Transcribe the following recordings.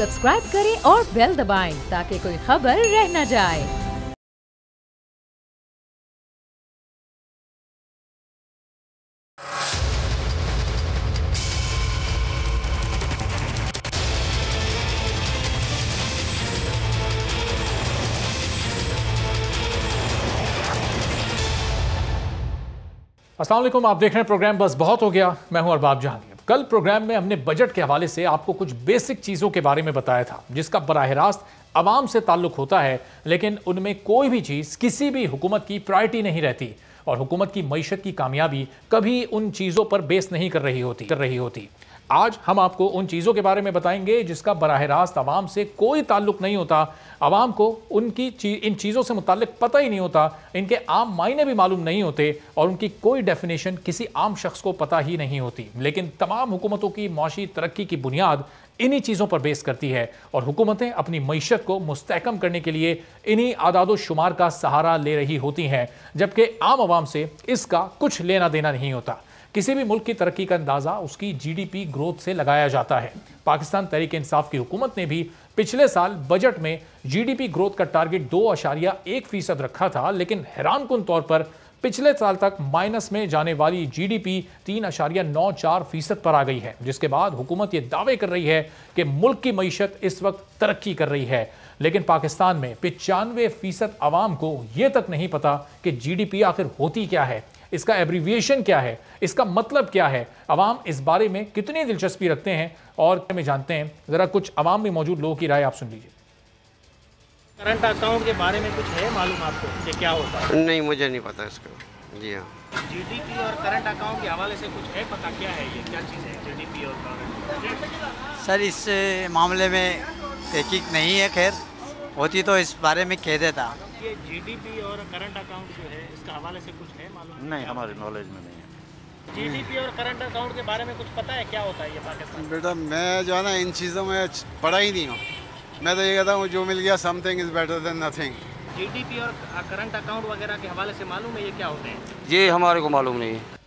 Subscribe करें और bell दबाएँ ताकि कोई खबर रह न जाए। असलम आप देख रहे हैं प्रोग्राम बस बहुत हो गया। मैं हूँ अरबाब जहांगीर। कल प्रोग्राम में हमने बजट के हवाले से आपको कुछ बेसिक चीज़ों के बारे में बताया था, जिसका बरह रास्त आवाम से ताल्लुक होता है, लेकिन उनमें कोई भी चीज़, किसी भी हुकूमत की प्रायरिटी नहीं रहती। और हुकूमत की मीशत की कामयाबी कभी उन चीज़ों पर बेस नहीं कर रही होती, कर रही होती। आज हम आपको उन चीज़ों के बारे में बताएँगे जिसका बरह रास्त आवाम से कोई ताल्लुक नहीं होता। आवाम को उनकी ची, इन चीज़ों से मुतल पता ही नहीं होता। इनके आम मायने भी मालूम नहीं होते और उनकी कोई डेफिनेशन किसी आम शख्स को पता ही नहीं होती। लेकिन तमाम हुकूमतों की माशी तरक्की की बुनियाद इन्हीं चीज़ों पर बेस करती है और हुकूमतें अपनी मीशत को मुस्तकम करने के लिए इन्हीं आदाद शुमार का सहारा ले रही होती हैं जबकि आम आवाम से इसका कुछ लेना देना नहीं होता। किसी भी मुल्क की तरक्की का अंदाज़ा उसकी जीडीपी ग्रोथ से लगाया जाता है। पाकिस्तान तहरीक इंसाफ की हुकूमत ने भी पिछले साल बजट में जीडीपी ग्रोथ का टारगेट दो अशारिया एक फ़ीसद रखा था, लेकिन हैरान कन तौर पर पिछले साल तक माइनस में जाने वाली जीडीपी तीन अशारिया नौ चार फ़ीसद पर आ गई है, जिसके बाद हुकूमत ये दावे कर रही है कि मुल्क की मीशत इस वक्त तरक्की कर रही है। लेकिन पाकिस्तान में पिचानवे फ़ीसद आवाम को यह तक नहीं पता कि जीडीपी आखिर होती क्या है। इसका एब्रीविएशन क्या है? इसका मतलब क्या है? अवाम इस बारे में कितनी दिलचस्पी रखते हैं और में जानते हैं। ज़रा कुछ अवाम में मौजूद लोगों की राय आप सुन लीजिए। करंट अकाउंट के बारे में कुछ है मालूम आपको? कि क्या होता है? नहीं मुझे नहीं पता इसका। जी हाँ। जीडीपी और करंट अकाउंट के हवाले से कुछ है? पता क्या है ये? क्या चीज़ है जीडीपी और करंट सर इस मामले में तहकीक नहीं है खैर। होती तो इस बारे में कह देता। ये जीडीपी और करंट अकाउंट जो है इसका हवाले से कुछ है मालूम? नहीं हमारे नॉलेज में नहीं है। जीडीपी और करंट अकाउंट के बारे में कुछ पता है? क्या होता है ये पाकिस्तान बेटा मैं जो है ना इन चीज़ों में पढ़ा ही नहीं हूँ। मैं तो ये कहता हूँ जो मिल गया something is better than nothing GDP और करंट अकाउंट वगैरह के हवाले से मालूम है? ये क्या होते हैं? ये हमारे को मालूम नहीं है।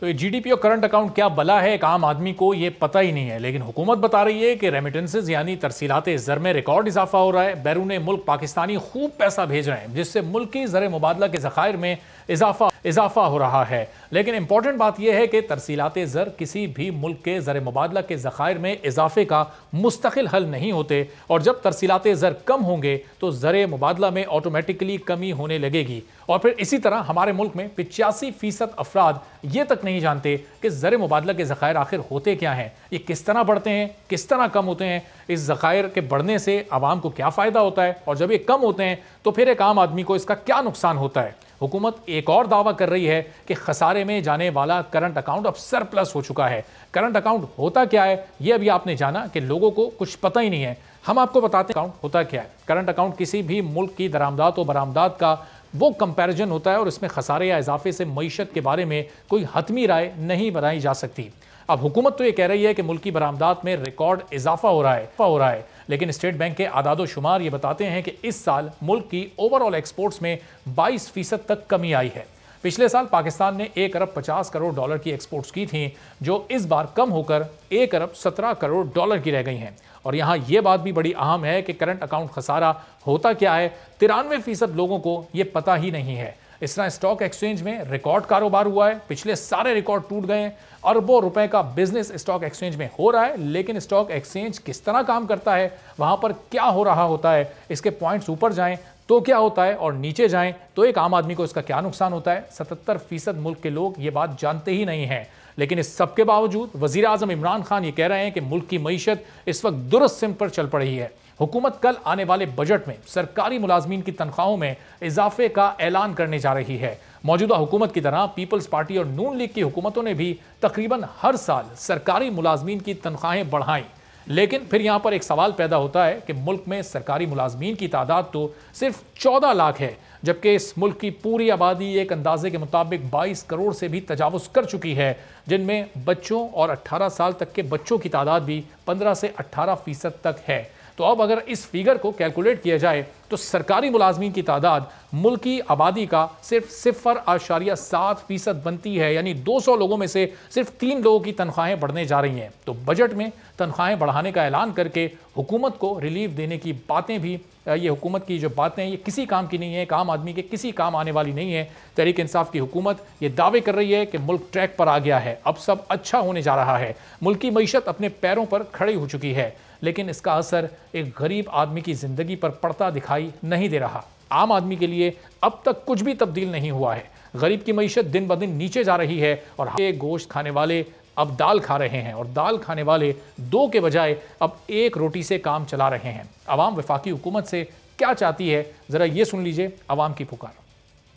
तो ये जीडीपी और करंट अकाउंट क्या बला है? एक आम आदमी को ये पता ही नहीं है। लेकिन हुकूमत बता रही है कि रेमिटेंसेज यानी तरसीलात जर में रिकॉर्ड इजाफा हो रहा है। बैरून मुल्क पाकिस्तानी खूब पैसा भेज रहे हैं, जिससे मुल्क की जर मुबादला के जखायर में इजाफा इजाफा हो रहा है। लेकिन इंपॉर्टेंट बात यह है कि तरसीलात ज़र किसी भी मुल्क के ज़र मुबादला के ज़खायर में इजाफे का मुस्तकिल हल नहीं होते और जब तरसीलात ज़र कम होंगे तो ज़र मुबादला में ऑटोमेटिकली कमी होने लगेगी। और फिर इसी तरह हमारे मुल्क में पिचासी फ़ीसद अफराद ये तक नहीं जानते कि ज़र मुबादला के ज़खायर आखिर होते क्या हैं। ये किस तरह बढ़ते हैं, किस तरह कम होते हैं, इस ज़खायर के बढ़ने से आवाम को क्या फ़ायदा होता है? और जब ये कम होते हैं तो फिर एक आम आदमी को इसका क्या नुकसान होता है? हुकूमत एक और दावा कर रही है कि खसारे में जाने वाला करंट अकाउंट अब सरप्लस हो चुका है। करंट अकाउंट होता क्या है? ये अभी आपने जाना कि लोगों को कुछ पता ही नहीं है। हम आपको बताते हैं अकाउंट होता क्या है। करंट अकाउंट किसी भी मुल्क की दरामदात और बरामदात का वो कंपैरिजन होता है और इसमें खसारे या इजाफे से मीशत के बारे में कोई हतमी राय नहीं बनाई जा सकती। अब हुकूमत तो ये कह रही है कि मुल्की बरामदात में रिकॉर्ड इजाफा हो रहा है हो रहा है। लेकिन स्टेट बैंक के आदाद शुमार ये बताते हैं कि इस साल मुल्क की ओवरऑल एक्सपोर्ट्स में 22 फ़ीसद तक कमी आई है। पिछले साल पाकिस्तान ने एक अरब 50 करोड़ डॉलर की एक्सपोर्ट्स की थी, जो इस बार कम होकर एक अरब 17 करोड़ डॉलर की रह गई हैं। और यहाँ ये बात भी बड़ी अहम है कि करंट अकाउंट खसारा होता क्या है? तिरानवे फ़ीसद लोगों को ये पता ही नहीं है। इस तरह स्टॉक एक्सचेंज में रिकॉर्ड कारोबार हुआ है। पिछले सारे रिकॉर्ड टूट गए हैं। अरबों रुपए का बिज़नेस स्टॉक एक्सचेंज में हो रहा है, लेकिन स्टॉक एक्सचेंज किस तरह काम करता है, वहाँ पर क्या हो रहा होता है, इसके पॉइंट्स ऊपर जाएँ तो क्या होता है और नीचे जाएँ तो एक आम आदमी को इसका क्या नुकसान होता है? सतहत्तर फ़ीसद मुल्क के लोग ये बात जानते ही नहीं हैं। लेकिन इस सबके बावजूद वज़ीर आज़म इमरान खान ये कह रहे हैं कि मुल्क की मीशत इस वक्त दुरुस्त सिम पर चल पड़ी है। हुकूमत कल आने वाले बजट में सरकारी मुलाजमीन की तनख्वाहों में इजाफे का ऐलान करने जा रही है। मौजूदा हुकूमत की तरह पीपल्स पार्टी और नून लीग की हुकूमतों ने भी तकरीबन हर साल सरकारी मुलाजमीन की तनख्वाहें बढ़ाई। लेकिन फिर यहाँ पर एक सवाल पैदा होता है कि मुल्क में सरकारी मुलाजमीन की तादाद तो सिर्फ़ चौदह लाख है, जबकि इस मुल्क की पूरी आबादी एक अंदाजे के मुताबिक 22 करोड़ से भी तजावज़ कर चुकी है, जिनमें बच्चों और 18 साल तक के बच्चों की तादाद भी 15 से 18 फ़ीसद तक है। तो अब अगर इस फिगर को कैलकुलेट किया जाए तो सरकारी मुलाजमीन की तादाद मुल्क आबादी का सिर्फ़ सिफर आशारिया सात फ़ीसद बनती है, यानी 200 लोगों में से सिर्फ़ तीन लोगों की तनख्वाहें बढ़ने जा रही हैं। तो बजट में तनख्वाहें बढ़ाने का ऐलान करके हुकूमत को रिलीफ देने की बातें भी ये हुकूमत की जो बातें हैं, ये किसी काम की नहीं है एक आम आदमी के किसी काम आने वाली नहीं है। तहरीक इंसाफ की हुकूमत ये दावे कर रही है कि मुल्क ट्रैक पर आ गया है। अब सब अच्छा होने जा रहा है। मुल्क की मीशत अपने पैरों पर खड़ी हो चुकी है। लेकिन इसका असर एक गरीब आदमी की ज़िंदगी पर पड़ता दिखाई नहीं दे रहा। आम आदमी के लिए अब तक कुछ भी तब्दील नहीं हुआ है। गरीब की मीशत दिन ब दिन नीचे जा रही है और गोश्त खाने वाले अब दाल खा रहे हैं और दाल खाने वाले दो के बजाय अब एक रोटी से काम चला रहे हैं। अवाम वफाकी हुकूमत से क्या चाहती है? ज़रा ये सुन लीजिए अवाम की पुकार।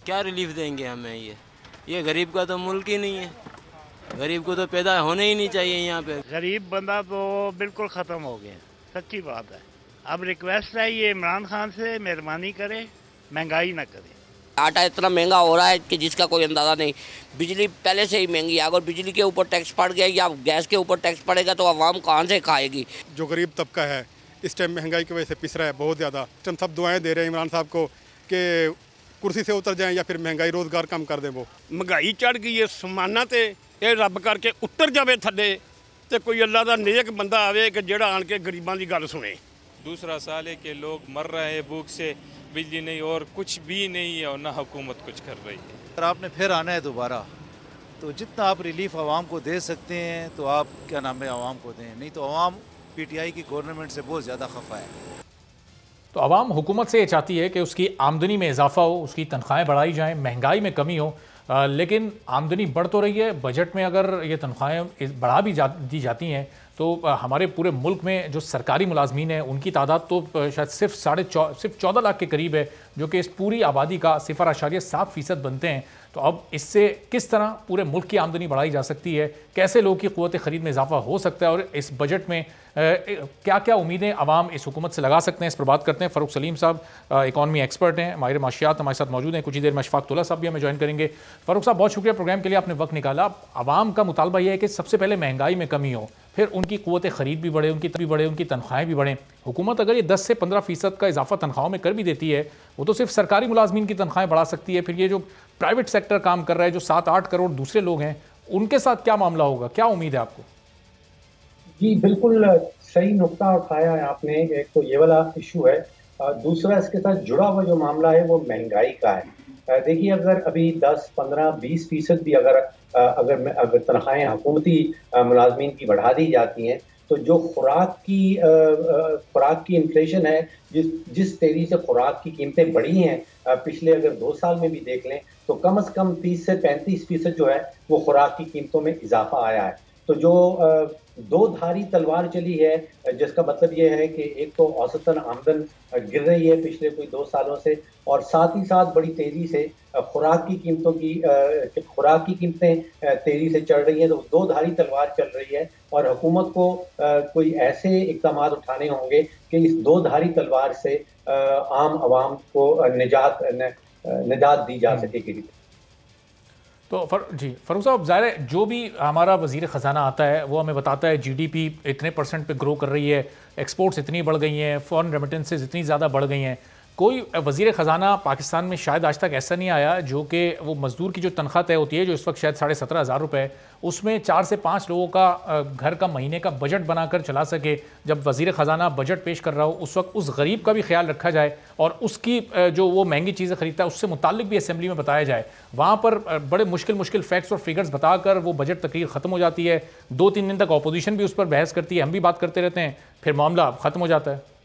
क्या रिलीफ देंगे हमें ये? ये गरीब का तो मुल्क ही नहीं है। गरीब को तो पैदा होने ही नहीं चाहिए यहाँ पे। गरीब बंदा तो बिल्कुल ख़त्म हो गया। सच्ची बात है। अब रिक्वेस्ट है ये इमरान खान से मेहरबानी करे महँगाई ना करे। आटा इतना महँगा हो रहा है कि जिसका कोई अंदाज़ा नहीं। बिजली पहले से ही महँगी है। अगर बिजली के ऊपर टैक्स पड़ गया या गैस के ऊपर टैक्स पड़ेगा तो आवाम कहाँ से खाएगी? जो गरीब तबका है इस टाइम महँगाई की वजह से पिस रहा है बहुत ज़्यादा। इस टाइम सब दुआएँ दे रहे हैं इमरान साहब को कि कुर्सी से उतर जाएं या फिर महंगाई रोज़गार कम कर दें वो महंगाई चढ़ गई है समाना ਤੇ ਇਹ ਰੱਬ ਕਰਕੇ ਉੱਤਰ ਜਾਵੇ ਥੱਲੇ ਤੇ ਕੋਈ ਅੱਲਾ ਦਾ ਨੇਕ ਬੰਦਾ ਆਵੇ ਕਿ ਜਿਹੜਾ ਆਣ ਕੇ ਗਰੀਬਾਂ ਦੀ ਗੱਲ ਸੁਣੇ दूसरा साल है कि लोग मर रहे हैं भूख से बिजली नहीं और कुछ भी नहीं है और ना हुकूमत कुछ कर रही है अगर आपने फिर आना है दोबारा तो जितना आप रिलीफ आवाम को दे सकते हैं तो आप क्या नाम है आवाम को दें नहीं तो आवाम पीटीआई की गवर्नमेंट से बहुत ज़्यादा खफा है तो आवाम हुकूमत से ये चाहती है कि उसकी आमदनी में इजाफा हो उसकी तनख्वाहें बढ़ाई जाएँ महँगाई में कमी हो आ, लेकिन आमदनी बढ़ तो रही है। बजट में अगर ये तनख्वाहें बढ़ा भी जा दी जाती हैं तो हमारे पूरे मुल्क में जो सरकारी मुलाजमीन हैं उनकी तादाद तो शायद सिर्फ़ साढ़े चौ सिर्फ़ चौदह लाख के करीब है जो कि इस पूरी आबादी का सिफर आशार्य सात फ़ीसद बनते हैं। तो अब इससे किस तरह पूरे मुल्क की आमदनी बढ़ाई जा सकती है? कैसे लोगों की क़वत ख़रीद में इजाफा हो सकता है? और इस बजट में क्या क्या उम्मीदें आवाम इस हुकूमत से लगा सकते हैं? इस पर बात करते हैं फ़रूख सलीम साहब इकॉनमी एक्सपर्ट हैं, माहिर माशियात हमारे साथ मौजूद हैं। कुछ ही देर में अशफाक तोला साहब भी हमें ज्वाइन करेंगे। फ़रूख साहब, बहुत शुक्रिया प्रोग्राम के लिए आपने वक्त निकाला। आवाम का मुतालबा यह है कि सबसे पहले महँगाई में कमी हो, फिर उनकी क़वत ख़रीद भी बढ़े, उनकी भी बढ़े, उनकी तनख्वाहें भी बढ़ें। हुकूमत अगर ये दस से पंद्रह फ़ीसद का इजाफा तनख्वाहों में कर भी देती है, वो तो सिर्फ़ सरकारी मुलाजमीन की तनख्वाहें बढ़ा सकती है। फिर ये जो प्राइवेट सेक्टर काम कर रहा है जो सात आठ करोड़ दूसरे लोग हैं उनके साथ क्या मामला होगा? क्या उम्मीद है आपको? जी बिल्कुल सही नुकता उठाया है आपने। एक तो ये वाला इशू है। दूसरा इसके साथ जुड़ा हुआ जो मामला है वो महँगाई का है। देखिए अगर अभी 10, 15, 20 फ़ीसद भी अगर अगर अगर तनख्वाहें हुकूमती मुलाजमीन की बढ़ा दी जाती हैं तो जो खुराक की खुराक की इन्फ्लेशन है, जिस जिस तेज़ी से खुराक की कीमतें बढ़ी हैं पिछले अगर दो साल में भी देख लें तो कम अज़ कम तीस से पैंतीस फ़ीसद जो है, वो खुराक की कीमतों में इजाफा आया है। तो जो दो धारी तलवार चली है जिसका मतलब ये है कि एक तो औसतन आमदन गिर रही है पिछले कोई दो सालों से और साथ ही साथ बड़ी तेज़ी से खुराक की कीमतों की खुराक की कीमतें तेज़ी से चढ़ रही हैं तो दो धारी तलवार चल रही है और हुकूमत को कोई ऐसे इकदाम उठाने होंगे कि इस दो धारी तलवार से आम आवाम को निजात निजात दी जा हम्म। सके तो फर, जी, फरूख साहब, ज़ाहिर है, जो भी हमारा वज़ीर ख़जाना आता है, वो हमें बताता है जीडीपी इतने परसेंट पे ग्रो कर रही है एक्सपोर्ट्स इतनी बढ़ गई हैं फॉरेन रेमिटेंसेज इतनी ज़्यादा बढ़ गई हैं। कोई वज़ीर ख़जाना पाकिस्तान में शायद आज तक ऐसा नहीं आया जो कि वो मज़दूर की जो तनख्वाह तय होती है, जो इस वक्त शायद साढ़े सत्रह हज़ार रुपये उसमें चार से पाँच लोगों का घर का महीने का बजट बनाकर चला सके। जब वज़ीर ख़जाना बजट पेश कर रहा हो, उस वक्त उस गरीब का भी ख्याल रखा जाए और उसकी जो वो महँगी चीज़ें ख़रीदता है, उससे मुतल भी असम्बली में बताया जाए। वहाँ पर बड़े मुश्किल मुश्किल फैक्ट्स और फिगर्स बताकर वो बजट तकरीर ख़त्म हो जाती है। दो तीन दिन तक अपोजिशन भी उस पर बहस करती है। हम भी बात करते रहते हैं, फिर मामला ख़त्म हो जाता है।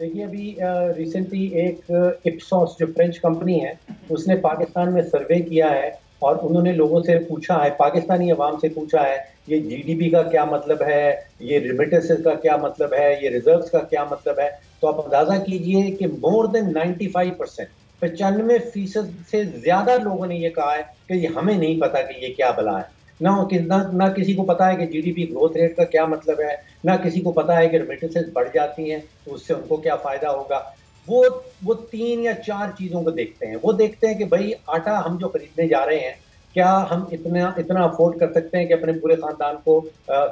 देखिए, अभी रिसेंटली एक इप्सॉस जो फ्रेंच कंपनी है, उसने पाकिस्तान में सर्वे किया है और उन्होंने लोगों से पूछा है, पाकिस्तानी अवाम से पूछा है, ये जीडीपी का क्या मतलब है, ये रिमिटेंसेस का क्या मतलब है, ये रिजर्व्स का क्या मतलब है तो आप अंदाज़ा कीजिए कि मोर देन 95 परसेंट पचानवे फ़ीसद से ज़्यादा लोगों ने ये कहा है कि हमें नहीं पता कि ये क्या बला है। ना कि ना ना किसी को पता है कि जीडीपी ग्रोथ रेट का क्या मतलब है ना किसी को पता है कि रेमिटेंसेस बढ़ जाती हैं तो उससे उनको क्या फ़ायदा होगा? वो वो तीन या चार चीज़ों को देखते हैं। वो देखते हैं कि भाई आटा हम जो खरीदने जा रहे हैं क्या हम इतना इतना अफोर्ड कर सकते हैं कि अपने पूरे ख़ानदान को आ,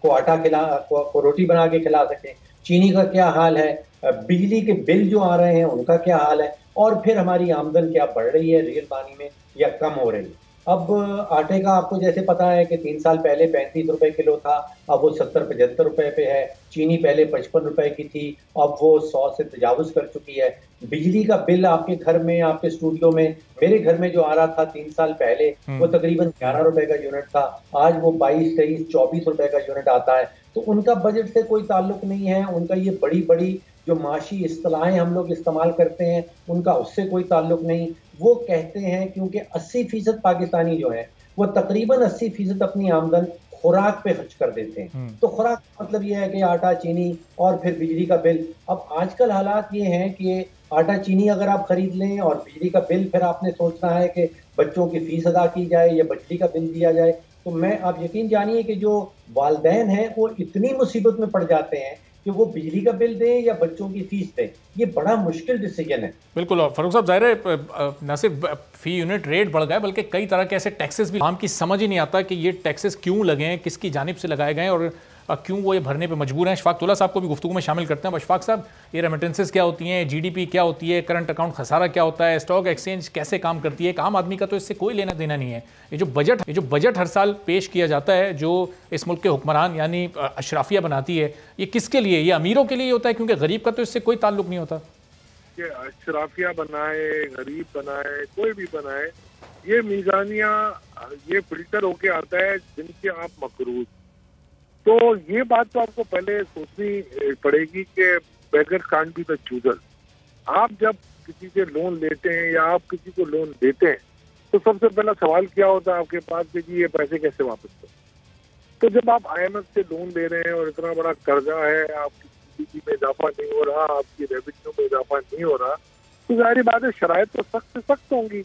को आटा खिला को, को रोटी बना के खिला सकें? चीनी का क्या हाल है? बिजली के बिल जो आ रहे हैं उनका क्या हाल है? और फिर हमारी आमदन क्या बढ़ रही है रियल पानी में या कम हो रही है? अब आटे का आपको जैसे पता है कि तीन साल पहले पैंतीस रुपए किलो था अब वो सत्तर पचहत्तर रुपए पे है। चीनी पहले पचपन रुपए की थी अब वो सौ से तजावज कर चुकी है। बिजली का बिल आपके घर में आपके स्टूडियो में मेरे घर में जो आ रहा था तीन साल पहले वो तकरीबन ग्यारह रुपए का यूनिट था। आज वो बाईस तेईस चौबीस रुपए का यूनिट आता है। तो उनका बजट से कोई ताल्लुक नहीं है। उनका ये बड़ी बड़ी जो माशी असलाहें हम लोग इस्तेमाल करते हैं उनका उससे कोई ताल्लुक नहीं। वो कहते हैं क्योंकि 80 फ़ीसद पाकिस्तानी जो है वो तकरीबन 80 फ़ीसद अपनी आमदन खुराक पे खर्च कर देते हैं। तो खुराक मतलब ये है कि आटा चीनी और फिर बिजली का बिल। अब आजकल हालात ये हैं कि आटा चीनी अगर आप खरीद लें और बिजली का बिल फिर आपने सोचना है कि बच्चों की फ़ीस अदा की जाए या बिजली का बिल दिया जाए तो मैं आप यकीन जानिए कि जो वालदेन हैं वो इतनी मुसीबत में पड़ जाते हैं कि वो बिजली का बिल दें या बच्चों की फ़ीस दें, ये बड़ा मुश्किल डिसीज़न है। बिल्कुल, और फरूख साहब, ज़ाहिर है न सिर्फ़ फ़ी यूनिट रेट बढ़ गए बल्कि कई तरह के ऐसे टैक्सेस भी आम की समझ ही नहीं आता कि ये टैक्सेस क्यों लगे हैं, किसकी जानब से लगाए गए और क्यों वो ये भरने पे मजबूर हैं? अशफाक तुला साहब को भी गुफ्तु में शामिल करते हैं। अशफाक साहब, ये रेमिटेंसेज क्या होती हैं? जीडीपी क्या होती है? करंट अकाउंट खसारा क्या होता है? स्टॉक एक्सचेंज कैसे काम करती है? एक आम आदमी का तो इससे कोई लेना देना नहीं है। ये जो बजट ये जो बजट हर साल पेश किया जाता है, जो इस मुल्क के हुक्मरान यानी अशराफिया बनाती है, ये किसके लिए? ये अमीरों के लिए होता है, क्योंकि गरीब का तो इससे कोई ताल्लुक नहीं होता। अशराफिया बनाए, गरीब बनाए, कोई भी बनाए, ये मीजानिया, ये फ़िल्टर होके आता है जिनके आप मकरूज। तो ये बात तो आपको पहले सोचनी पड़ेगी कि बेगर कांड बी द चूजर आप जब किसी से लोन लेते हैं या आप किसी को लोन देते हैं तो सबसे पहला सवाल क्या होता है आपके पास कि जी ये पैसे कैसे वापस करें? तो जब आप आईएमएफ से लोन ले रहे हैं और इतना बड़ा कर्जा है आपकी जीडीपी में इजाफा नहीं हो रहा आपकी रेवेन्यू में इजाफा नहीं हो रहा तो ज़ाहिर बात है शराय तो सख्त से सख्त होंगी।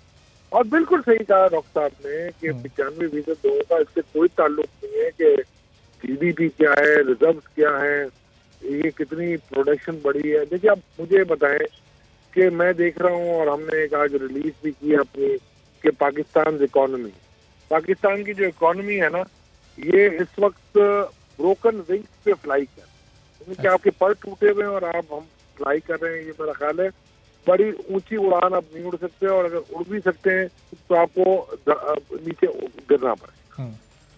और बिल्कुल सही कहा डॉक्टर साहब ने कि पचानवे फ़ीसद लोगों का इससे कोई ताल्लुक नहीं है कि जीडीपी क्या है रिज़र्व क्या है ये कितनी प्रोडक्शन बढ़ी है। देखिए आप मुझे बताएँ कि मैं देख रहा हूँ और हमने एक आज रिलीज़ भी की अपनी कि पाकिस्तान इकोनॉमी पाकिस्तान की जो इकोनॉमी है ना ये इस वक्त ब्रोकन विंग्स पे फ्लाई कर यानी कि आपके पर टूटे हुए और आप हम फ्लाई कर रहे हैं ये मेरा ख्याल है। बड़ी ऊँची उड़ान आप नहीं उड़ सकते और अगर उड़ भी सकते हैं तो आपको नीचे गिरना पड़ेगा।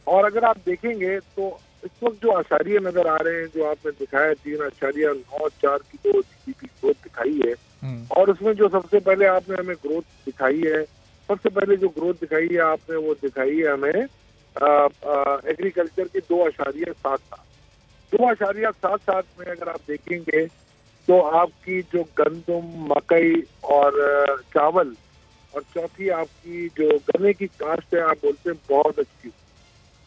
और अगर आप देखेंगे तो इस वक्त जो आशारिया नज़र आ रहे हैं जो आपने दिखाया तीन आशारिया नौ चार की जो जीडीपी ग्रोथ दिखाई है। और उसमें जो सबसे पहले आपने हमें ग्रोथ दिखाई है सबसे पहले जो ग्रोथ दिखाई है आपने वो दिखाई है हमें एग्रीकल्चर की दो आशारिया सात सात। दो आशारिया सात सात में अगर आप देखेंगे तो आपकी जो गंदम मकई और चावल और चौथी आपकी जो गन्ने की काश्त है आप बोलते हैं बहुत अच्छी।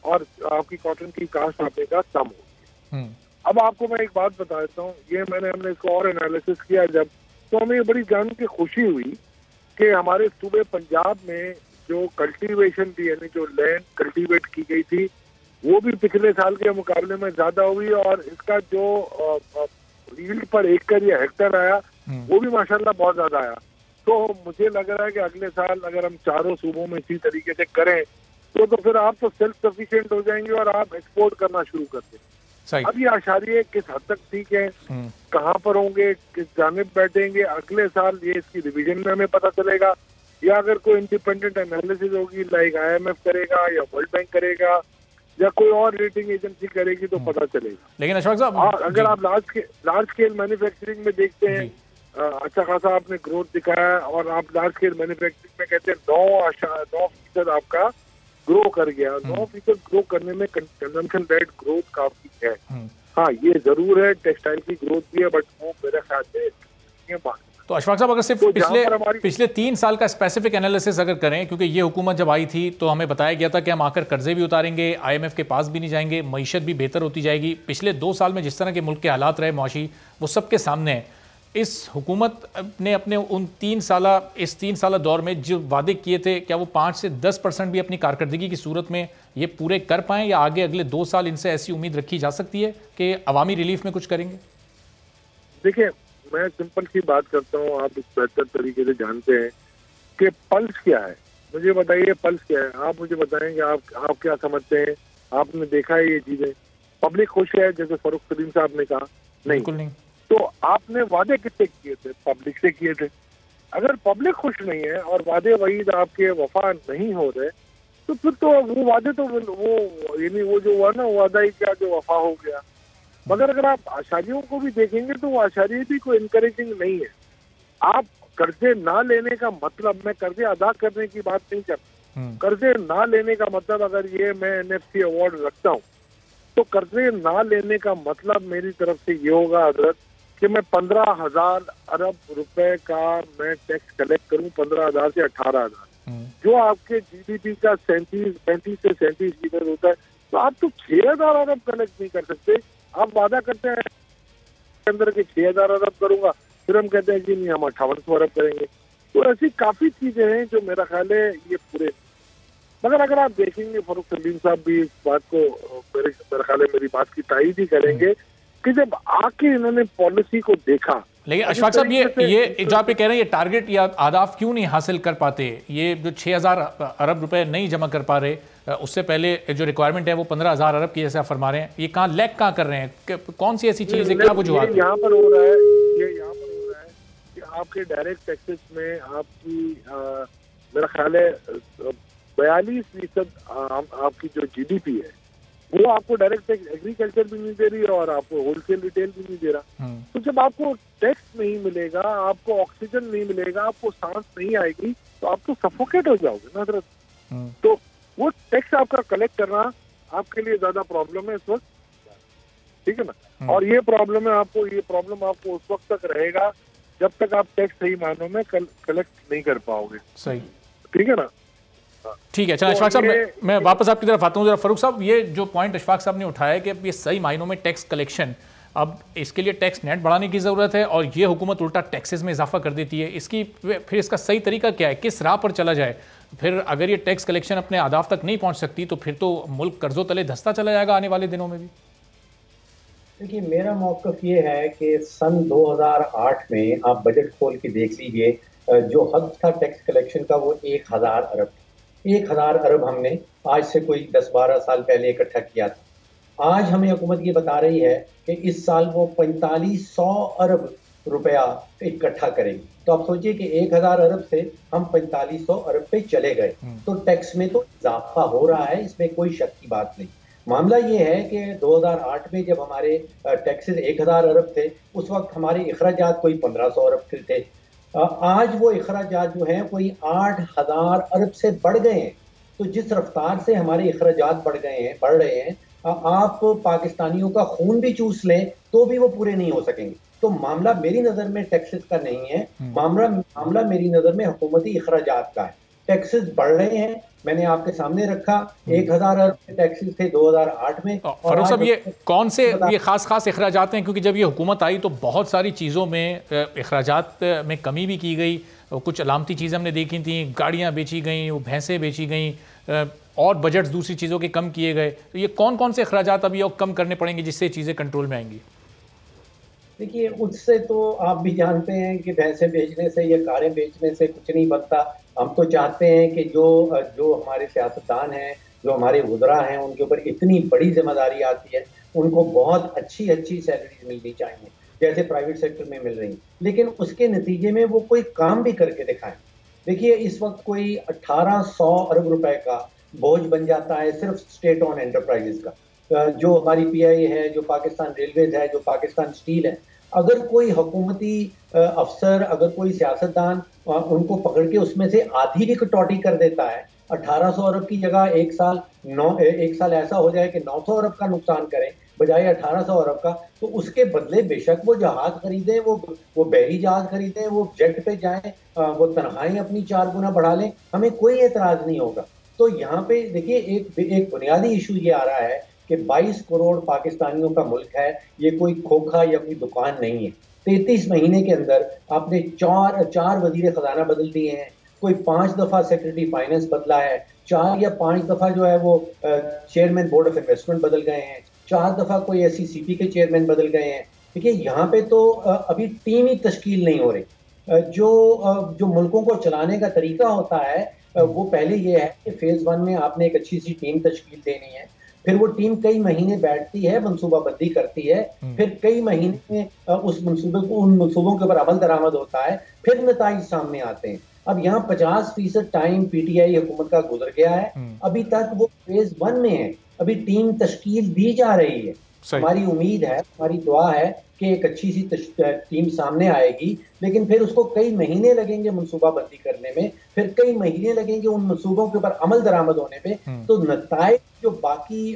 और आपकी कॉटन की कास्ट आपने का कम हो अब आपको मैं एक बात बता देता हूँ ये मैंने हमने इसको और एनालिसिस किया जब तो हमें बड़ी जान की खुशी हुई कि हमारे सूबे पंजाब में जो कल्टीवेशन थी यानी जो लैंड कल्टीवेट की गई थी वो भी पिछले साल के मुकाबले में ज़्यादा हुई और इसका जो रील पर एकड़ या हेक्टर आया वो भी माशाल्लाह बहुत ज़्यादा आया। तो मुझे लग रहा है कि अगले साल अगर हम चारों सूबों में इसी तरीके से करें तो तो फिर आप तो सेल्फ सफिशियंट हो जाएँगे और आप एक्सपोर्ट करना शुरू कर देंगे। अब ये आशारी किस हद तक ठीक है? कहाँ पर होंगे? किस जानब बैठेंगे? अगले साल ये इसकी रिविजन में हमें पता चलेगा। या अगर कोई इंडिपेंडेंट एनालिसिस होगी लाइक आईएमएफ करेगा या वर्ल्ड बैंक करेगा या कोई और रेटिंग एजेंसी करेगी तो पता चलेगा। लेकिन अशोक साहब अगर आप लार्ज लार्ज स्केल मैन्युफैक्चरिंग में देखते हैं अच्छा खासा आपने ग्रोथ दिखाया और आप लार्ज स्केल मैन्युफैक्चरिंग में कहते हैं नौ नौ फ़ीसद आपका ग्रो कर गया। नौ फ़ीसद ग्रो करने में कंजम्पशन रेट ग्रोथ काफ़ी है। हाँ ये ज़रूर है टेक्सटाइल की ग्रोथ भी है बट वो मेरे ख्याल से तो अशफाक साहब अगर सिर्फ़ तो पिछले पिछले तीन साल का स्पेसिफिक एनालिसिस अगर करें क्योंकि ये हुकूमत जब आई थी तो हमें बताया गया था कि हम आकर कर्जे भी उतारेंगे आईएमएफ के पास भी नहीं जाएँगे मीशत भी बेहतर होती जाएगी। पिछले दो साल में जिस तरह के मुल्क के हालात रहे मुआशी वो सबके सामने है। इस हुकूमत ने अपने उन तीन साल इस तीन साल दौर में जो वादे किए थे क्या वो पाँच से दस परसेंट भी अपनी कारकर्दगी की सूरत में ये पूरे कर पाएँ या आगे अगले दो साल इनसे ऐसी उम्मीद रखी जा सकती है कि अवामी रिलीफ में कुछ करेंगे? देखिए मैं सिंपल सी बात करता हूँ आप इस बेहतर तरीके से जानते हैं कि पल्स क्या है। मुझे बताइए पल्स क्या है। आप मुझे बताएँगे आप आप क्या समझते हैं। आपने देखा है ये चीज़ें। पब्लिक खुश है जैसे फरूख सलीम साहब ने कहा। नहीं बिल्कुल नहीं। तो आपने वादे कितने किए थे? पब्लिक से किए थे। अगर पब्लिक खुश नहीं है और वादे वहीद आपके वफा नहीं हो रहे तो फिर तो वो वादे तो वो यानी वो जो हुआ ना वादा ही क्या जो वफा हो गया। मगर अगर आप आशारियों को भी देखेंगे तो वो आशारी भी कोई इंकरेजिंग नहीं है। आप कर्जे ना लेने का मतलब मैं कर्जे अदा करने की बात नहीं करता। कर्जे ना लेने का मतलब अगर ये मैं एन एनएफसी अवार्ड रखता हूँ तो कर्जे ना लेने का मतलब मेरी तरफ़ से ये होगा हज़रत कि मैं पंद्रह हज़ार अरब रुपए का मैं टैक्स कलेक्ट करूँ पंद्रह हज़ार से अठारह हज़ार। जो आपके जीडीपी का सैंतीस पैंतीस से सैंतीस फ़ीसद होता है तो आप तो छह हज़ार अरब कलेक्ट नहीं कर सकते। आप वादा करते हैं अंदर के छह हज़ार अरब करूँगा फिर हम कहते हैं कि नहीं हम अट्ठावन सौ अरब करेंगे। तो ऐसी काफ़ी चीज़ें हैं जो मेरा ख्याल है ये पूरे मगर अगर आप देखेंगे फरूख सलीम साहब भी इस बात को मेरे मेरा ख्याल है मेरी बात की तायद ही करेंगे कि जब आके इन्होंने पॉलिसी को देखा लेकिन अशफाक साहब ये ये जो आप ये कह रहे हैं ये टारगेट या आदाफ क्यों नहीं हासिल कर पाते? ये जो 6000 अरब रुपए नहीं जमा कर पा रहे उससे पहले जो रिक्वायरमेंट है वो 15000 अरब की जैसे आप फरमा रहे हैं। ये कहाँ लैक कहाँ कर रहे हैं? कौन सी ऐसी चीज़ है? क्या वजूहत यहाँ पर हो रहा है ये यहाँ पर हो रहा है कि आपके डायरेक्ट टैक्सेस में आपकी मेरा ख्याल है बयालीस फ़ीसद आपकी जो जीडीपी है वो आपको डायरेक्ट एग्रीकल्चर भी नहीं दे रही और आपको होलसेल रिटेल भी नहीं दे रहा। तो जब आपको टैक्स नहीं मिलेगा आपको ऑक्सीजन नहीं मिलेगा आपको सांस नहीं आएगी तो आप तो सफोकेट हो जाओगे ना हज़रत। तो वो टैक्स आपका कलेक्ट करना आपके लिए ज़्यादा प्रॉब्लम है इस वक्त। ठीक है ना? और ये प्रॉब्लम है आपको ये प्रॉब्लम आपको उस वक्त तक रहेगा जब तक आप टैक्स सही मायनों में कलेक्ट नहीं कर पाओगे। सही। ठीक है ना? ठीक है चलो अशफाक साहब मैं, मैं वापस आपकी तरफ़ आता हूँ जरा फरूख साहब ये जो पॉइंट अशफाक साहब ने उठाया कि ये सही मायनों में टैक्स कलेक्शन अब इसके लिए टैक्स नेट बढ़ाने की ज़रूरत है और ये हुकूमत उल्टा टैक्सेस में इजाफा कर देती है। इसकी फिर इसका सही तरीका क्या है? किस राह पर चला जाए? फिर अगर ये टैक्स कलेक्शन अपने आदाफ तक नहीं पहुँच सकती तो फिर तो मुल्क कर्जों तले धसता चला जाएगा आने वाले दिनों में भी। देखिए मेरा मौकफ ये है कि सन 2008 में आप बजट खोल के देख लीजिए जो हद था टैक्स कलेक्शन का वो एक हज़ार अरब एक हज़ार अरब हमने आज से कोई दस बारह साल पहले इकट्ठा किया था। आज हमें हुकूमत ये बता रही है कि इस साल वो पैंतालीस सौ अरब रुपया इकट्ठा करेंगे। तो आप सोचिए कि एक हज़ार अरब से हम पैंतालीस सौ अरब पे चले गए। तो टैक्स में तो इजाफा हो रहा है इसमें कोई शक की बात नहीं। मामला ये है कि 2008 में जब हमारे टैक्सेस एक हज़ार अरब थे उस वक्त हमारे अखराज कोई पंद्रह सौ अरब के थे। आज वो अखराज जो हैं कोई आठ हज़ार अरब से बढ़ गए हैं। तो जिस रफ्तार से हमारे अखराज बढ़ गए हैं बढ़ रहे हैं आप पाकिस्तानियों का खून भी चूस लें तो भी वो पूरे नहीं हो सकेंगे। तो मामला मेरी नज़र में टैक्सेस का नहीं है मामला मामला मेरी नज़र में हुकूमती अखराज का है। टैक्सेस बढ़ रहे हैं मैंने आपके सामने रखा एक हज़ार अरब टैक्सेस थे 2008 में और साहब ये कौन से ये खास खास अखराज हैं? क्योंकि जब ये हुकूमत आई तो बहुत सारी चीज़ों में अखराज में कमी भी की गई। कुछ अलामती चीज़ें हमने देखी थी गाड़ियाँ बेची गई वो भैंसें बेची गई और बजट दूसरी चीज़ों के कम किए गए। तो ये कौन कौन से अखराज अभी और कम करने पड़ेंगे जिससे चीज़ें कंट्रोल में आएँगी? देखिए, उससे तो आप भी जानते हैं कि भैंसे बेचने से या कारें बेचने से कुछ नहीं बनता। हम तो चाहते हैं कि जो जो हमारे सियासतदान हैं, जो हमारे वजरा हैं, उनके ऊपर इतनी बड़ी ज़िम्मेदारी आती है, उनको बहुत अच्छी अच्छी सैलरीज मिलनी चाहिए, जैसे प्राइवेट सेक्टर में मिल रही लेकिन उसके नतीजे में वो कोई काम भी करके दिखाएँ। देखिए, इस वक्त कोई 1800 अरब रुपए का बोझ बन जाता है सिर्फ़ स्टेट ऑन एंटरप्राइजेस का। जो हमारी पीआई है, जो पाकिस्तान रेलवेज है, जो पाकिस्तान स्टील है, अगर कोई हुकूमती अफसर, अगर कोई सियासतदान उनको पकड़ के उसमें से आधी भी कटौती कर देता है 1800 अरब की जगह एक साल, नौ एक साल ऐसा हो जाए कि 900 अरब का नुकसान करें, बजाय 1800 अरब का तो उसके बदले बेशक वो जहाज़ खरीदें, वो वो बहरी जहाज़ खरीदें, वो जेट पे जाएँ वो तनख्वाहें अपनी चार गुना बढ़ा लें, हमें कोई एतराज़ नहीं होगा। तो यहाँ पे देखिए, एक एक बुनियादी इशू ये आ रहा है कि 22 करोड़ पाकिस्तानियों का मुल्क है, ये कोई खोखा या कोई दुकान नहीं है। तैतीस महीने के अंदर आपने चार चार वज़ीर खजाना बदल दिए हैं, कोई पाँच दफ़ा सेक्रेटरी फाइनेंस बदला है, चार या पाँच दफ़ा जो है वो चेयरमैन बोर्ड ऑफ़ इन्वेस्टमेंट बदल गए हैं, चार दफ़ा कोई एस सी के चेयरमैन बदल गए हैं। देखिए, यहाँ पे तो अभी टीम ही तश्कील नहीं हो रही। जो जो मुल्कों को चलाने का तरीका होता है वो पहले ये है कि फ़ेज़ वन में आपने एक अच्छी सी टीम तश्कील देनी है। फिर वो टीम कई महीने बैठती है मनसूबाबंदी करती है। फिर कई महीने में उस मनसूबे को उन मनसूबों के ऊपर अमल दरामद होता है फिर नतज सामने आते हैं। अब यहाँ पचास फ़ीसद टाइम पीटीआई हुकूमत का गुजर गया है। अभी तक वो फ़ेज़ वन में है। अभी टीम तश्कील दी जा रही है। हमारी उम्मीद है हमारी दुआ है कि एक अच्छी सी टीम सामने आएगी। लेकिन फिर उसको कई महीने लगेंगे मनसूबाबंदी करने में फिर कई महीने लगेंगे उन मनसूबों के ऊपर अमल दरामद होने पे। तो नतज जो बाकी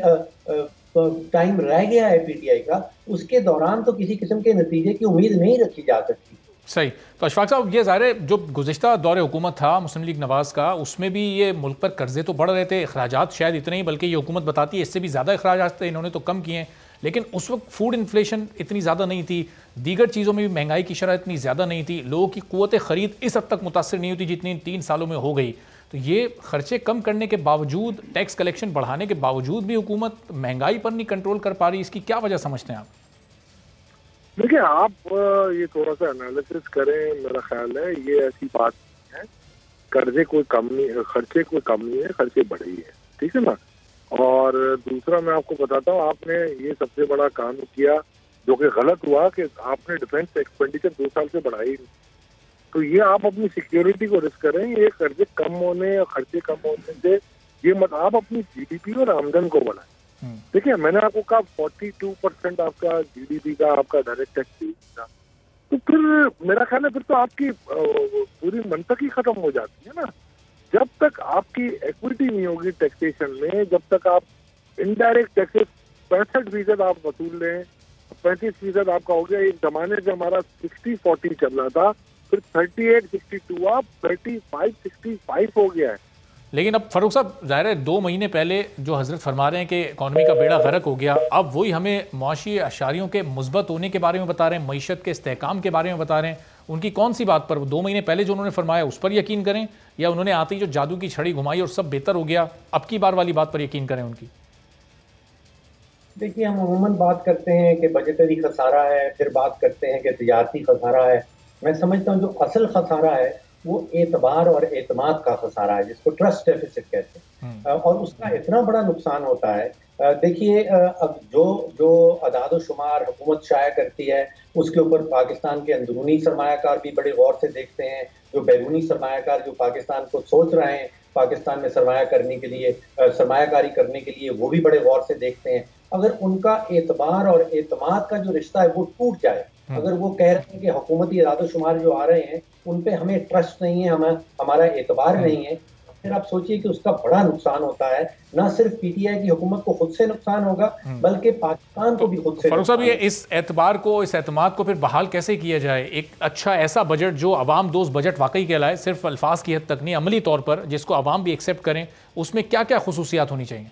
टाइम रह गया है पीटीआई का उसके दौरान तो किसी किस्म के नतीजे की उम्मीद नहीं रखी जा सकती। सही। तो अशफाक साहब ये ज़ाहिर है जो गुजशत दौर हुकूमत था मुस्लिम लीग नवाज़ का उसमें भी ये मुल्क पर कर्जे तो बढ़ रहे थे अखराज शायद इतने ही बल्कि ये हुकूमत बताती है इससे भी ज़्यादा अखराज थे इन्होंने तो कम किए हैं। लेकिन उस वक्त फ़ूड इन्फ्लेशन इतनी ज़्यादा नहीं थी, दीगर चीज़ों में भी महँगाई की शरह इतनी ज़्यादा नहीं थी, लोगों की क़वत ख़रीद इस हद तक मुतासर नहीं होती जितनी तीन सालों में हो गई। तो ये खर्चे कम करने के बावजूद टैक्स कलेक्शन बढ़ाने के बावजूद भी हुकूमत महँगाई पर नहीं कंट्रोल कर पा रही, इसकी क्या वजह समझते हैं आप? देखिए, आप ये थोड़ा सा एनालिसिस करें, मेरा ख्याल है, ये ऐसी बात नहीं है। कर्जे कोई कम नहीं, खर्चे कोई कम नहीं है, खर्चे बढ़े ही है, ठीक है ना? और दूसरा मैं आपको बताता हूँ आपने ये सबसे बड़ा काम किया जो कि गलत हुआ कि आपने डिफेंस एक्सपेंडिचर दो साल से बढ़ाई नहीं। तो ये आप अपनी सिक्योरिटी को रिस्क करें ये कर्जे कम होने या खर्चे कम होने से ये मत आप अपनी जीडीपी और आमदन को बढ़ाएँ। देखिए मैंने आपको कहा 42 परसेंट आपका जीडीपी का आपका डायरेक्ट टैक्स था। तो फिर मेरा ख्याल है फिर तो आपकी पूरी मंतक ही खत्म हो जाती है ना। जब तक आपकी इक्विटी नहीं होगी टैक्सेशन में, जब तक आप इनडायरेक्ट टैक्सेस पैंसठ फ़ीसद आप वसूल लें, पैंतीस फ़ीसद आपका हो गया। एक जमाने से हमारा सिक्सटी फोर्टी चल रहा था, फिर थर्टी एट सिक्सटी टू आप थर्टी फाइव सिक्सटी फाइव हो गया है। लेकिन अब फारूक साहब, ज़ाहिर है दो महीने पहले जो हज़रत फरमा रहे हैं कि इकॉनमी का बेड़ा गर्क हो गया, अब वही हमें मुआशी अशारियों के मुस्बत होने के बारे में बता रहे हैं, मीशत के इस्तेकाम के बारे में बता रहे हैं। उनकी कौन सी बात पर? वो दो महीने पहले जो उन्होंने फरमाया उस पर यकीन करें या उन्होंने आते ही जो जादू की छड़ी घुमाई और सब बेहतर हो गया अब की बार वाली बात पर यकीन करें उनकी। देखिए हम अमूमन बात करते हैं कि बजटरी खसारा है फिर बात करते हैं कि तजारती खसारा है। मैं समझता हूँ जो असल खसारा है वो एतबार और एतमाद का खसारा है जिसको ट्रस्ट डेफिसिट कहते हैं। और उसका इतना बड़ा नुकसान होता है देखिए अब जो जो अदाद शुमार हुकूमत शाया करती है उसके ऊपर पाकिस्तान के अंदरूनी सरमाकार भी बड़े गौर से देखते हैं। जो बैरूनी सरमाकार जो पाकिस्तान को सोच रहे हैं पाकिस्तान में सरमाया करने के लिए सरमाकारी करने के लिए वो भी बड़े गौर से देखते हैं। अगर उनका एतबार और एतमाद का जो रिश्ता है वो टूट जाए अगर वो कह रहे हैं कि हुकूमती इरादो शुमार जो आ रहे हैं उन पर हमें ट्रस्ट नहीं है हमें हमारा एतबार नहीं है फिर आप सोचिए कि उसका बड़ा नुकसान होता है। ना सिर्फ़ पीटीआई की हुकूमत को खुद से नुकसान होगा बल्कि पाकिस्तान को भी खुद से फारूक साहब ये इस एतबार को इस एतमाद को फिर बहाल कैसे किया जाए? एक अच्छा ऐसा बजट जो आवाम दोस्त बजट वाकई कहलाए सिर्फ़ अल्फाज की हद तक नहीं अमली तौर पर जिसको आवाम भी एक्सेप्ट करें उसमें क्या क्या खसूसियात होनी चाहिए?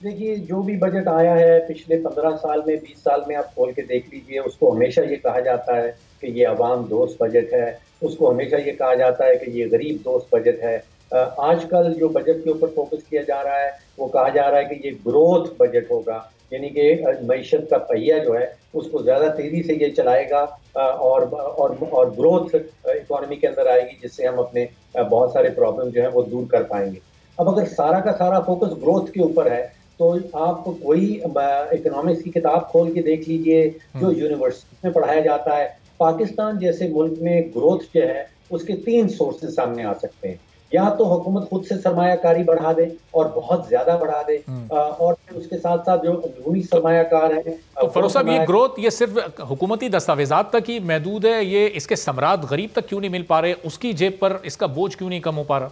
देखिए जो भी बजट आया है पिछले पंद्रह साल में बीस साल में आप खोल के देख लीजिए उसको हमेशा ये कहा जाता है कि ये अवाम दोस्त बजट है। उसको हमेशा ये कहा जाता है कि ये गरीब दोस्त बजट है। आजकल जो बजट के ऊपर फोकस किया जा रहा है वो कहा जा रहा है कि ये ग्रोथ बजट होगा। यानी कि मीशत का पहिया जो है उसको ज़्यादा तेज़ी से ये चलाएगा और और और ग्रोथ इकोनॉमी के अंदर आएगी जिससे हम अपने बहुत सारे प्रॉब्लम जो है वो दूर कर पाएँगे। अब अगर सारा का सारा फोकस ग्रोथ के ऊपर है तो आप कोई इकोनॉमिक्स की किताब खोल के देख लीजिए जो यूनिवर्सिटी में पढ़ाया जाता है पाकिस्तान जैसे मुल्क में ग्रोथ जो है उसके तीन सोर्सेज सामने आ सकते हैं। या तो हुकूमत खुद से सरमायाकारी बढ़ा दे और बहुत ज़्यादा बढ़ा दे अ, और उसके साथ साथ जो अंदरूनी सरमायाकार है तो फरोज साहब ये ग्रोथ ये सिर्फ़ हुकूमती दस्तावेजात तक ही महदूद है? ये इसके समरात गरीब तक क्यों नहीं मिल पा रहे? उसकी जेब पर इसका बोझ क्यों नहीं कम हो पा रहा?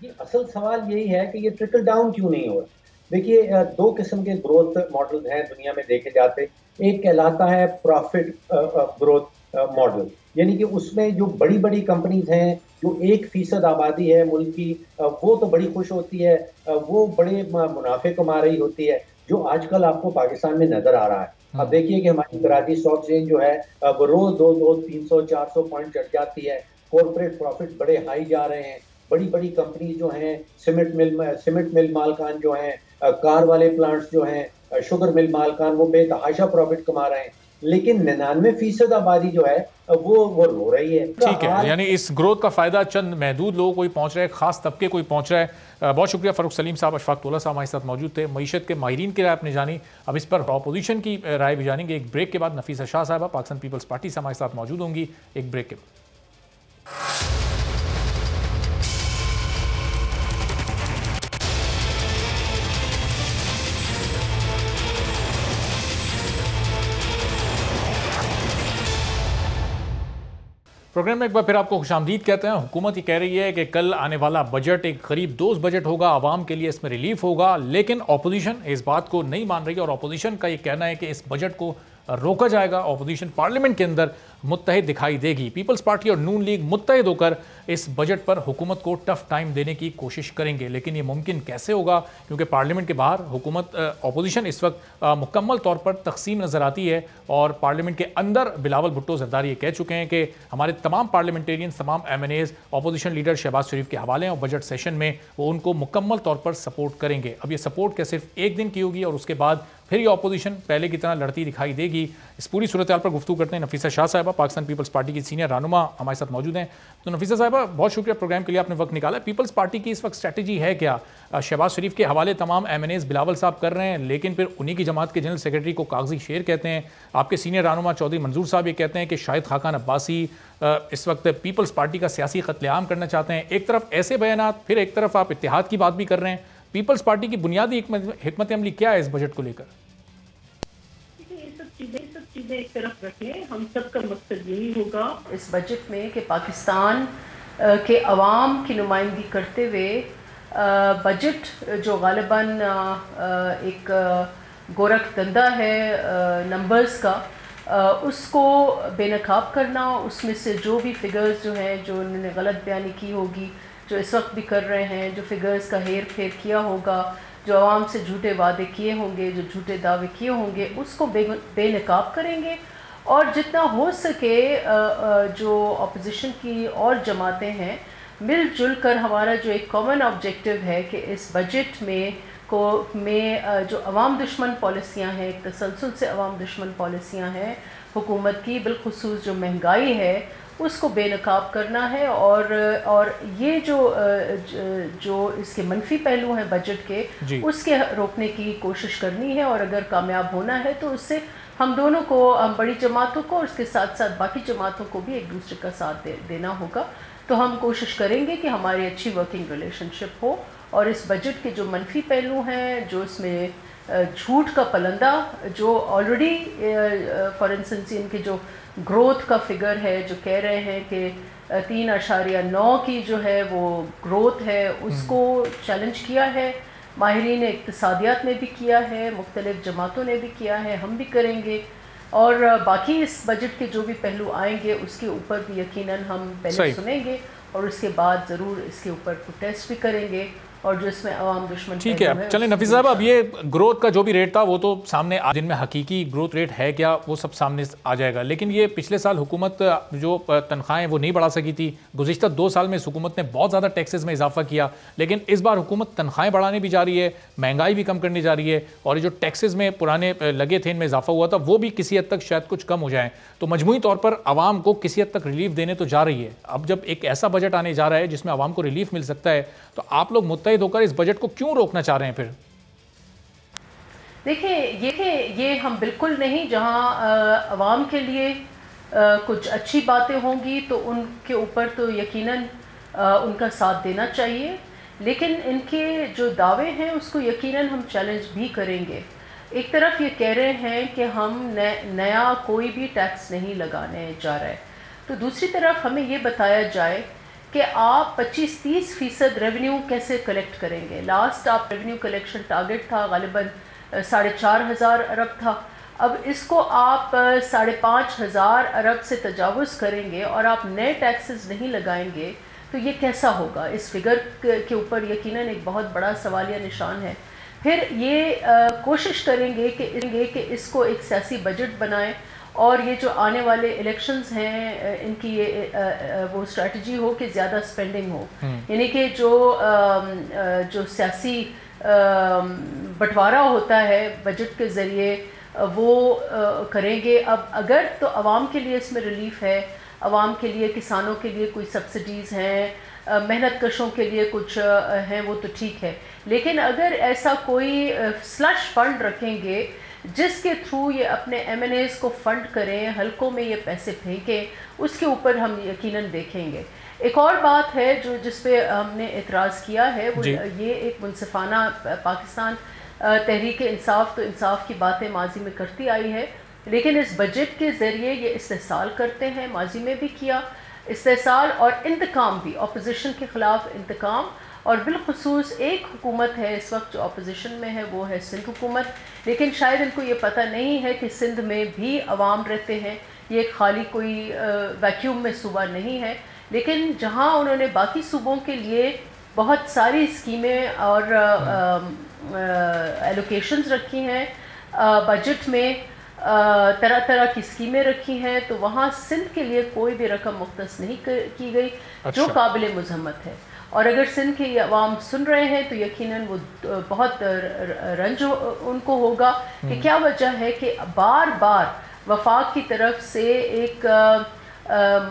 ये असल सवाल यही है कि ये ट्रिकल डाउन क्यों नहीं हो रहा? देखिए दो किस्म के ग्रोथ मॉडल हैं दुनिया में देखे जाते। एक कहलाता है प्रॉफिट ग्रोथ मॉडल यानी कि उसमें जो बड़ी बड़ी कंपनीज़ हैं जो एक फ़ीसद आबादी है मुल्क की वो तो बड़ी खुश होती है वो बड़े मुनाफे कमा रही होती है जो आजकल आपको पाकिस्तान में नज़र आ रहा है। अब देखिए कि हमारी कराची स्टॉक एक्सचेंज जो है वो रोज दो दो तीन सौ चार सौ पॉइंट चढ़ जाती है। कॉरपोरेट प्रॉफिट बड़े हाई जा रहे हैं। बड़ी बड़ी कंपनी जो हैं सीमेंट मिल सीमेंट मिल मालकान जो हैं कार वाले प्लांट्स जो हैं शुगर मिल मालकान वो बेतहाशा प्रॉफिट कमा रहे हैं। लेकिन निन्यानवे फ़ीसद आबादी जो है वो वो रो रही है। ठीक है यानी इस ग्रोथ का फ़ायदा चंद महदूद लोगों को ही पहुँच रहा है खास तबके को ही पहुँच रहा है। बहुत शुक्रिया फरूख सलीम साहब अशफाक तोला साहब हमारे साथ मौजूद थे। मीशत के माहरीन की राय आपने जानी। अब इस पर अपोजिशन की राय भी जानेंगे। एक ब्रेक के बाद नफीसा शाह साहबा पाकिस्तान पीपल्स पार्टी से हमारे साथ मौजूद होंगी। एक ब्रेक के बाद। प्रोग्राम में एक बार फिर आपको खुशामदीद कहते हैं। हुकूमत ये कह रही है कि कल आने वाला बजट एक गरीब दोस्त बजट होगा, आवाम के लिए इसमें रिलीफ होगा, लेकिन अपोजिशन इस बात को नहीं मान रही और अपोजिशन का ये कहना है कि इस बजट को रोका जाएगा। अपोजिशन पार्लियामेंट के अंदर मुतहद दिखाई देगी। पीपल्स पार्टी और नून लीग मुतहद होकर इस बजट पर हुकूमत को टफ टाइम देने की कोशिश करेंगे। लेकिन ये मुमकिन कैसे होगा? क्योंकि पार्लियामेंट के बाहर हुकूमत अपोजिशन इस वक्त मुकम्मल तौर पर तकसीम नज़र आती है और पार्लियामेंट के अंदर बिलावल भुट्टो जरदारी ये कह चुके हैं कि हमारे तमाम पार्लियामेंटेरियन तमाम M N As opposition leader Shehbaz Sharif के हवाले हैं और बजट सेशन में वो उनको मुकम्मल तौर पर सपोर्ट करेंगे। अब ये सपोर्ट क्या सिर्फ़ एक दिन की होगी और उसके बाद फिर ये अपोजिशन पहले की तरह लड़ती दिखाई देगी? इस पूरी सूरत पर गुफ्तू करते हैं नफीसा शाह साहबा। पाकिस्तान पीपल्स पार्टी की सीनियर रहनुमा हमारे साथ मौजूद हैं। तो नफीसा साहबा, बहुत शुक्रिया प्रोग्राम के लिए आपने वक्त निकाला। पीपल्स पार्टी की इस वक्त स्ट्रैटेजी है क्या? शहबाज शरीफ के हवाले तमाम एम एन एज बिलावल साहब कर रहे हैं, लेकिन फिर उन्हीं की जमात के जनरल सेक्रेटरी को कागज़ी शेर कहते हैं। आपके सीनियर रानुमा चौधरी मंजूर साहब ये कहते हैं कि शाहिद खाकान अब्बासी इस वक्त पीपल्स पार्टी का सियासी कत्लेआम करना चाहते हैं। एक तरफ़ ऐसे बयान फिर एक तरफ़ आप इतिहाद की बात भी कर रहे हैं। पीपल्स पार्टी की बुनियादी हमत अमली क्या है इस बजट को लेकर? सब चीज़ें एक तरफ़ रखें। हम सब का मकसद यही होगा। इस बजट में कि पाकिस्तान के अवाम की नुमाइंदगी करते हुए बजट जो गालिबन अ, एक गोरख धंधा है नंबर्स का उसको बेनकाब करना उसमें से जो भी फिगर्स जो हैं जो उन्होंने गलत बयानी की होगी जो इस वक्त भी कर रहे हैं जो फिगर्स का हेर फेर किया होगा जो आवाम से झूठे वादे किए होंगे, जो झूठे दावे किए होंगे, उसको बे बेनकाब करेंगे। और जितना हो सके जो अपोजिशन की और जमातें हैं, मिलजुल कर हमारा जो एक कॉमन ऑब्जेक्टिव है कि इस बजट में को, में जो अवाम दुश्मन पॉलिसियाँ हैं, एक तसलसल से अवाम दुश्मन पॉलिसियाँ हैं, हुकूमत की बिलखसूस जो महँगाई है उसको बेनकाब करना है और और ये जो जो इसके मनफी पहलू हैं बजट के उसके रोकने की कोशिश करनी है और अगर कामयाब होना है तो उससे हम दोनों को हम बड़ी जमातों को और उसके साथ साथ बाकी जमातों को भी एक दूसरे का साथ दे, देना होगा। तो हम कोशिश करेंगे कि हमारी अच्छी वर्किंग रिलेशनशिप हो और इस बजट के जो मनफी पहलू हैं जो इसमें झूठ का पलंदा जो ऑलरेडी फॉर इंस्टेंस इनके जो ग्रोथ का फिगर है जो कह रहे हैं कि तीन अशारिया नौ की जो है वो ग्रोथ है उसको चैलेंज किया है। माहरीन इकतसादियात ने भी किया है मुख्तलिफ़ जमातों ने भी किया है हम भी करेंगे। और बाकी इस बजट के जो भी पहलू आएँगे उसके ऊपर भी यकीनन हम पहले सुनेंगे और उसके बाद ज़रूर इसके ऊपर प्रोटेस्ट भी करेंगे। और जो इसमें अवाम दुश्मन ठीक है चलें नफीस साहब अब ये ग्रोथ का जो भी रेट था वो तो सामने आ- जिनमें हकीकी ग्रोथ रेट है क्या वो सब सामने आ जाएगा। लेकिन ये पिछले साल हुकूमत जो तनख्वाहें वो नहीं बढ़ा सकी थी। गुजशत दो साल में इस हुकूमत ने बहुत ज़्यादा टैक्सेस में इजाफा किया। लेकिन इस बार हुकूमत तनख्वाहें बढ़ाने भी जा रही है महँगाई भी कम करने जा रही है और ये जो टैक्सेस में पुराने लगे थे इनमें इजाफा हुआ था वो भी किसी हद तक शायद कुछ कम हो जाए। तो मजमू तौर पर आवाम को किसी हद तक रिलीफ देने तो जा रही है। अब जब एक ऐसा बजट आने जा रहा है जिसमें आवाम को रिलीफ मिल सकता है तो आप लोग मुतहद होकर इस बजट को क्यों रोकना चाह रहे हैं फिर? देखिए ये ये हम बिल्कुल नहीं जहाँ अवाम के लिए अ, कुछ अच्छी बातें होंगी तो उनके ऊपर तो यकीनन अ, उनका साथ देना चाहिए। लेकिन इनके जो दावे हैं उसको यकीनन हम चैलेंज भी करेंगे। एक तरफ़ ये कह रहे हैं कि हम नया कोई भी टैक्स नहीं लगाने जा रहे तो दूसरी तरफ़ हमें ये बताया जाए कि आप 25-30 फ़ीसद रेवेन्यू कैसे कलेक्ट करेंगे? लास्ट आप रेवेन्यू कलेक्शन टारगेट था गालिबा साढ़े चार हज़ार अरब था। अब इसको आप साढ़े पाँच हज़ार अरब से तजावज़ करेंगे और आप नए टैक्सेस नहीं लगाएँगे तो ये कैसा होगा? इस फिगर के ऊपर यकीनन एक बहुत बड़ा सवालिया निशान है। फिर ये अ, कोशिश करेंगे कि कि इसको एक सियासी बजट बनाएँ। और ये जो आने वाले इलेक्शंस हैं इनकी ये वो स्ट्रेटजी हो कि ज़्यादा स्पेंडिंग हो। हम्म। यानी कि जो जो सियासी बंटवारा होता है बजट के ज़रिए वो करेंगे। अब अगर तो आवाम के लिए इसमें रिलीफ है। आवाम के लिए किसानों के लिए कोई सब्सिडीज़ हैं मेहनत कशों के लिए कुछ हैं वो तो ठीक है। लेकिन अगर ऐसा कोई स्लश फंड रखेंगे जिसके थ्रू ये अपने एम को फ़ंड करें हलकों में ये पैसे फेंकें उसके ऊपर हम यकीनन देखेंगे। एक और बात है जो जिस पे हमने एतराज़ किया है वो ये एक मुनसफाना पाकिस्तान तहरीक इंसाफ तो इंसाफ की बातें माजी में करती आई है लेकिन इस बजट के ज़रिए ये इस्तेसाल करते हैं माजी में भी किया। इस्तेसाल और इंतकाम भी अपोजिशन के ख़िलाफ़ इंतकाम और बिलखसूस एक हुकूमत है इस वक्त जो अपोजिशन में है वो है सिंध हुकूमत। लेकिन शायद इनको ये पता नहीं है कि सिंध में भी अवाम रहते हैं। ये खाली कोई वैक्यूम में सूबा नहीं है। लेकिन जहाँ उन्होंने बाकी सूबों के लिए बहुत सारी स्कीमें और एलोकेशंस रखी हैं बजट में तरह तरह की स्कीमें रखी हैं तो वहाँ सिंध के लिए कोई भी रकम मुख्त नहीं की गई अच्छा। जो काबिल मजम्मत है। और अगर सिंध के अवाम सुन रहे हैं तो यकीनन वो बहुत रंज उनको होगा कि हम्म। क्या वजह है कि बार बार वफाक की तरफ़ से एक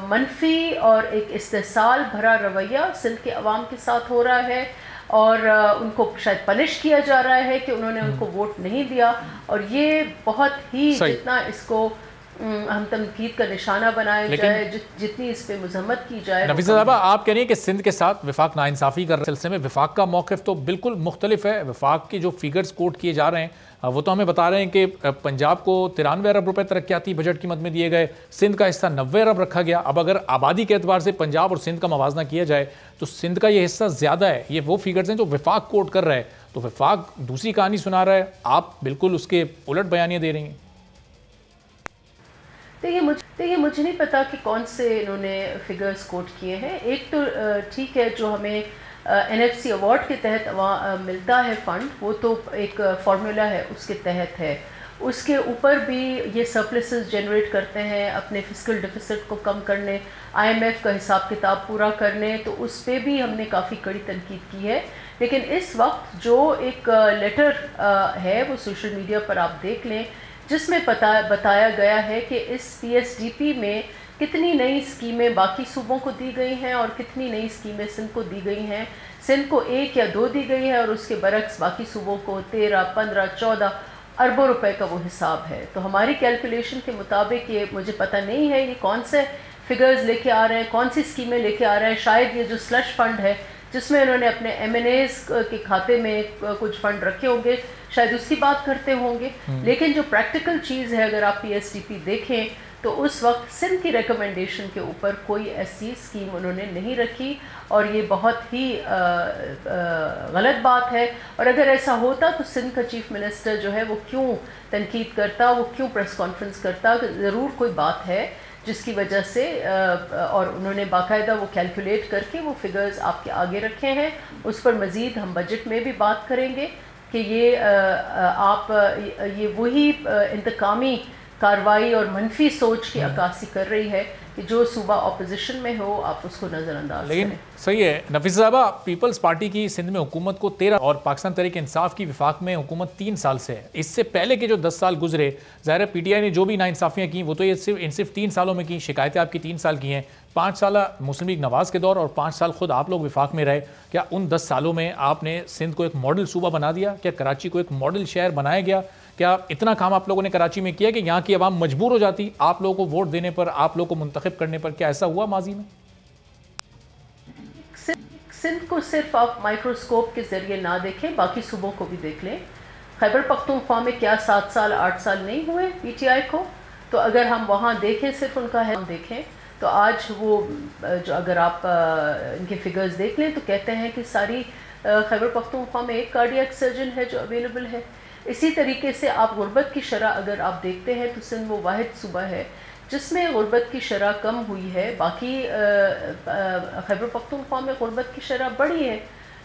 मनफी और एक इस्तेसाल भरा रवैया सिंध के अवाम के साथ हो रहा है और उनको शायद पनिश किया जा रहा है कि उन्होंने हम्म। उनको वोट नहीं दिया और ये बहुत ही जितना इसको हम तनकीद का निशाना बनाया जाए जि, जितनी इस पर मजम्मत की जाए नफीसा साहबा आप कह रही हैं कि सिंध के साथ विफाक नाइंसाफ़ी कर सिलसिले में विफाक का मौकफ तो बिल्कुल मुख्तलिफ़ है। विफाक के जो फिगर्स कोट किए जा रहे हैं वो तो हमें बता रहे हैं कि पंजाब को तिरानवे अरब रुपए तरक्याती बजट की मद में दिए गए। सिंध का हिस्सा नब्बे अरब रखा गया। अब अगर आबादी के अतबार से पंजाब और सिंध का मवाजना किया जाए तो सिंध का ये हिस्सा ज़्यादा है। ये वो फिगर्स हैं जो विफाक कोट कर रहा है। तो विफाक दूसरी कहानी सुना रहा है। आप बिल्कुल उसके उलट बयानियाँ दे रही हैं। देखिए मुझे ये मुझे नहीं पता कि कौन से इन्होंने फिगर्स कोट किए हैं। एक तो ठीक है जो हमें एन एफ़ सी अवार्ड के तहत वहाँ मिलता है फ़ंड वो तो एक फार्मूला है, उसके तहत है। उसके ऊपर भी ये सरप्लसेस जनरेट करते हैं, अपने फ़िज़िकल डिफिसिट को कम करने आईएमएफ का हिसाब किताब पूरा करने तो उस पर भी हमने काफ़ी कड़ी तनकीद की है। लेकिन इस वक्त जो एक लेटर है, वो सोशल मीडिया पर आप देख लें जिसमें पता, बताया गया है कि इस पीएसडीपी में कितनी नई स्कीमें बाकी सूबों को दी गई हैं और कितनी नई स्कीमें सिंध को दी गई हैं। सिंध को एक या दो दी गई है और उसके बरक्स बाकी सूबों को तेरह, पंद्रह, चौदह अरबों रुपए का वो हिसाब है। तो हमारी कैलकुलेशन के मुताबिक ये मुझे पता नहीं है ये कौन से फिगर्स लेके आ रहे हैं, कौन सी स्कीमें लेके आ रहे हैं। शायद ये जो स्लश फंड है जिसमें उन्होंने अपने एम के खाते में कुछ फंड रखे होंगे शायद उसकी बात करते होंगे। हम्म। लेकिन जो प्रैक्टिकल चीज़ है अगर आप पी देखें तो उस वक्त सिंध की रिकमेंडेशन के ऊपर कोई ऐसी स्कीम उन्होंने नहीं रखी। और ये बहुत ही आ, आ, गलत बात है। और अगर ऐसा होता तो सिंध का चीफ मिनिस्टर जो है वो क्यों तनकीद करता वो क्यों प्रेस कॉन्फ्रेंस करता? ज़रूर कोई बात है। जिसकी वजह से और उन्होंने बाकायदा वो कैलकुलेट करके वो फिगर्स आपके आगे रखे हैं। उस पर मज़ीद हम बजट में भी बात करेंगे कि ये आप ये वही इंतकामी कार्रवाई और मनफी सोच की अक्सी कर रही है कि जो सूबा अपोजिशन में हो आप उसको नज़रअंदाज लेकिन सही है नफीस साहबा पीपल्स पार्टी की सिंध में हुकूमत को तेरह और पाकिस्तान तरीके इंसाफ की विफाक में हुकूमत तीन साल से है। इससे पहले के जो दस साल गुजरे ज़ाहिर पी टी आई ने जो भी नाइंसाफ़ियाँ की वो तो ये सिर्फ़ इन सिर्फ़ तीन सालों में की शिकायतें आपकी तीन साल की हैं। पाँच साल मुस्लिम लीग नवाज़ के दौर और पाँच साल खुद आप लोग विफाक में रहे। क्या उन दस सालों में आपने सिंध को एक मॉडल सूबा बना दिया? क्या कराची को एक मॉडल शहर बनाया गया? क्या इतना काम आप लोगों ने कराची में किया कि यहाँ की आवाम मजबूर हो जाती? आप लोगों को वोट देने पर, आप लोगों को मुंतखब करने पर क्या ऐसा हुआ माजी में? सिंध को सिर्फ़ आप माइक्रोस्कोप के ज़रिए ना देखें, बाकी सूबों को भी देख लें। खैबर पख्तूनख्वा में क्या सात साल, आठ साल नहीं हुए पीटीआई को? तो अगर हम वहाँ देखें, सिर्फ़ उनका है देखें तो आज वो, जो अगर आप इनके फिगर्स देख लें तो कहते हैं कि सारी खैबर पख्तूनख्वा में एक कार्डियक सर्जन है जो अवेलेबल है। इसी तरीके से आप गुर्बत की शरह अगर आप देखते हैं तो सिंध वो वाद सूबा है जिसमें गुर्बत की शरह कम हुई है। बाकी खैबर पख्तूनख्वा में गुर्बत की शरह बढ़ी है।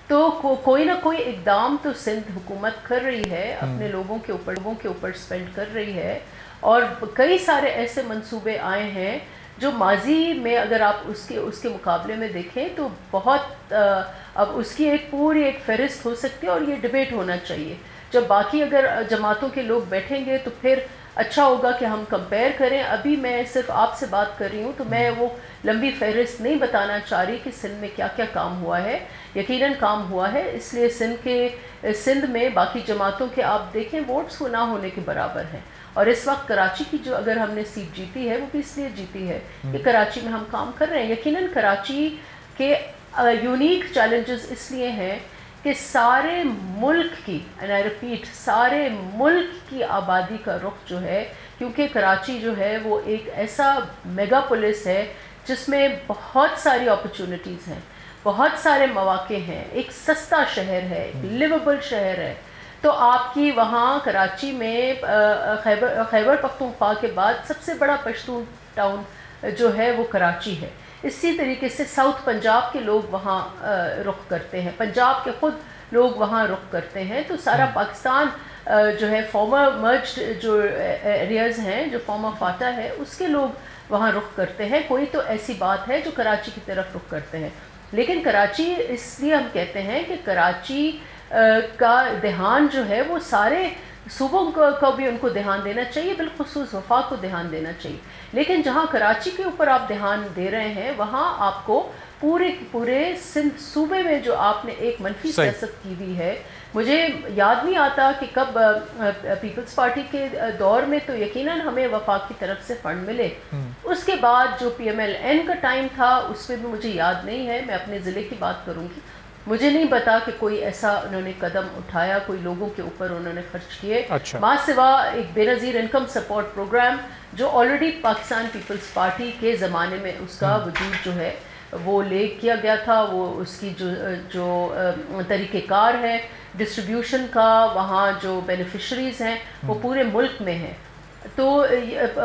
तो को, कोई ना कोई इकदाम तो सिंध हुकूमत कर रही है हम्म। अपने लोगों के ऊपर लोगों के ऊपर स्पेंड कर रही है। और कई सारे ऐसे मंसूबे आए हैं जो माजी में अगर आप उसके उसके मुकाबले में देखें तो बहुत आ, अब उसकी एक पूरी एक फहरिस्त हो सकती है और ये डिबेट होना चाहिए। जब बाकी अगर जमातों के लोग बैठेंगे तो फिर अच्छा होगा कि हम कंपेयर करें। अभी मैं सिर्फ़ आपसे बात कर रही हूँ तो मैं वो लंबी फहरिस्त नहीं बताना चाह रही कि सिंध में क्या क्या काम हुआ है। यकीनन काम हुआ है इसलिए सिंध के सिंध में बाकी जमातों के आप देखें वोट्स वो ना होने के बराबर हैं। और इस वक्त कराची की जो अगर हमने सीट जीती है वो भी इसलिए जीती है? कि कराची में हम काम कर रहे हैं। यकीनन कराची के यूनिक चैलेंजेस इसलिए हैं कि सारे मुल्क की एंड आई रिपीट सारे मुल्क की आबादी का रुख जो है क्योंकि कराची जो है वो एक ऐसा मेगा पुलिस है जिसमें बहुत सारी अपॉर्चुनिटीज़ हैं बहुत सारे मौाक़े हैं एक सस्ता शहर है एक लिवेबल शहर है। तो आपकी वहाँ कराची में खैबर खैबर पख्तूनख्वा के बाद सबसे बड़ा पश्तून टाउन जो है वो कराची है। इसी तरीके से साउथ पंजाब के लोग वहाँ रुख करते हैं। पंजाब के ख़ुद लोग वहाँ रुख करते हैं। तो सारा पाकिस्तान जो है फॉर्मर मर्ज जो एरियाज़ हैं जो फॉर्मर फाटा है उसके लोग वहाँ रुख करते हैं। कोई तो ऐसी बात है जो कराची की तरफ़ रुख करते हैं। लेकिन कराची इसलिए हम कहते हैं कि कराची का ध्यान जो है वो सारे सूबों को भी उनको ध्यान देना चाहिए बिलखसूस वफाक को ध्यान देना चाहिए। लेकिन जहाँ कराची के ऊपर आप ध्यान दे रहे हैं वहाँ आपको पूरे पूरे सिंध सूबे में जो आपने एक मनफी सियासत की हुई है मुझे याद नहीं आता कि कब पीपल्स पार्टी के दौर में तो यकीनन हमें वफाक की तरफ़ से फंड मिले। उसके बाद जो पी एम एल एन का टाइम था उसमें भी मुझे याद नहीं है मैं अपने ज़िले की बात करूँगी। मुझे नहीं पता कि कोई ऐसा उन्होंने कदम उठाया कोई लोगों के ऊपर उन्होंने खर्च किए। अच्छा। माँ सिवा एक बेनज़ीर इनकम सपोर्ट प्रोग्राम जो ऑलरेडी पाकिस्तान पीपल्स पार्टी के ज़माने में उसका वजूद जो है वो ले किया गया था। वो उसकी जो जो तरीक़ेकार है डिस्ट्रीब्यूशन का वहाँ जो बेनिफिशरीज़ हैं वो पूरे मुल्क में हैं। तो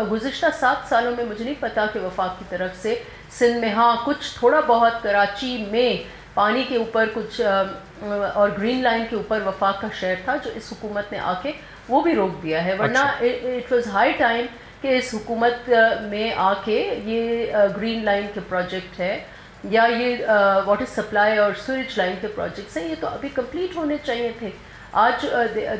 गुज्त सात सालों में मुझे नहीं पता कि वफाक की तरफ़ से सिंध में हाँ कुछ थोड़ा बहुत कराची में पानी के ऊपर कुछ और ग्रीन लाइन के ऊपर वफाक का शहर था जो इस हुकूमत ने आके वो भी रोक दिया है। वरना इट वॉज़ हाई टाइम कि इस हुकूमत में आके ये ग्रीन लाइन के प्रोजेक्ट है या ये वाटर सप्लाई और स्विच लाइन के प्रोजेक्ट्स हैं ये तो अभी कंप्लीट होने चाहिए थे। आज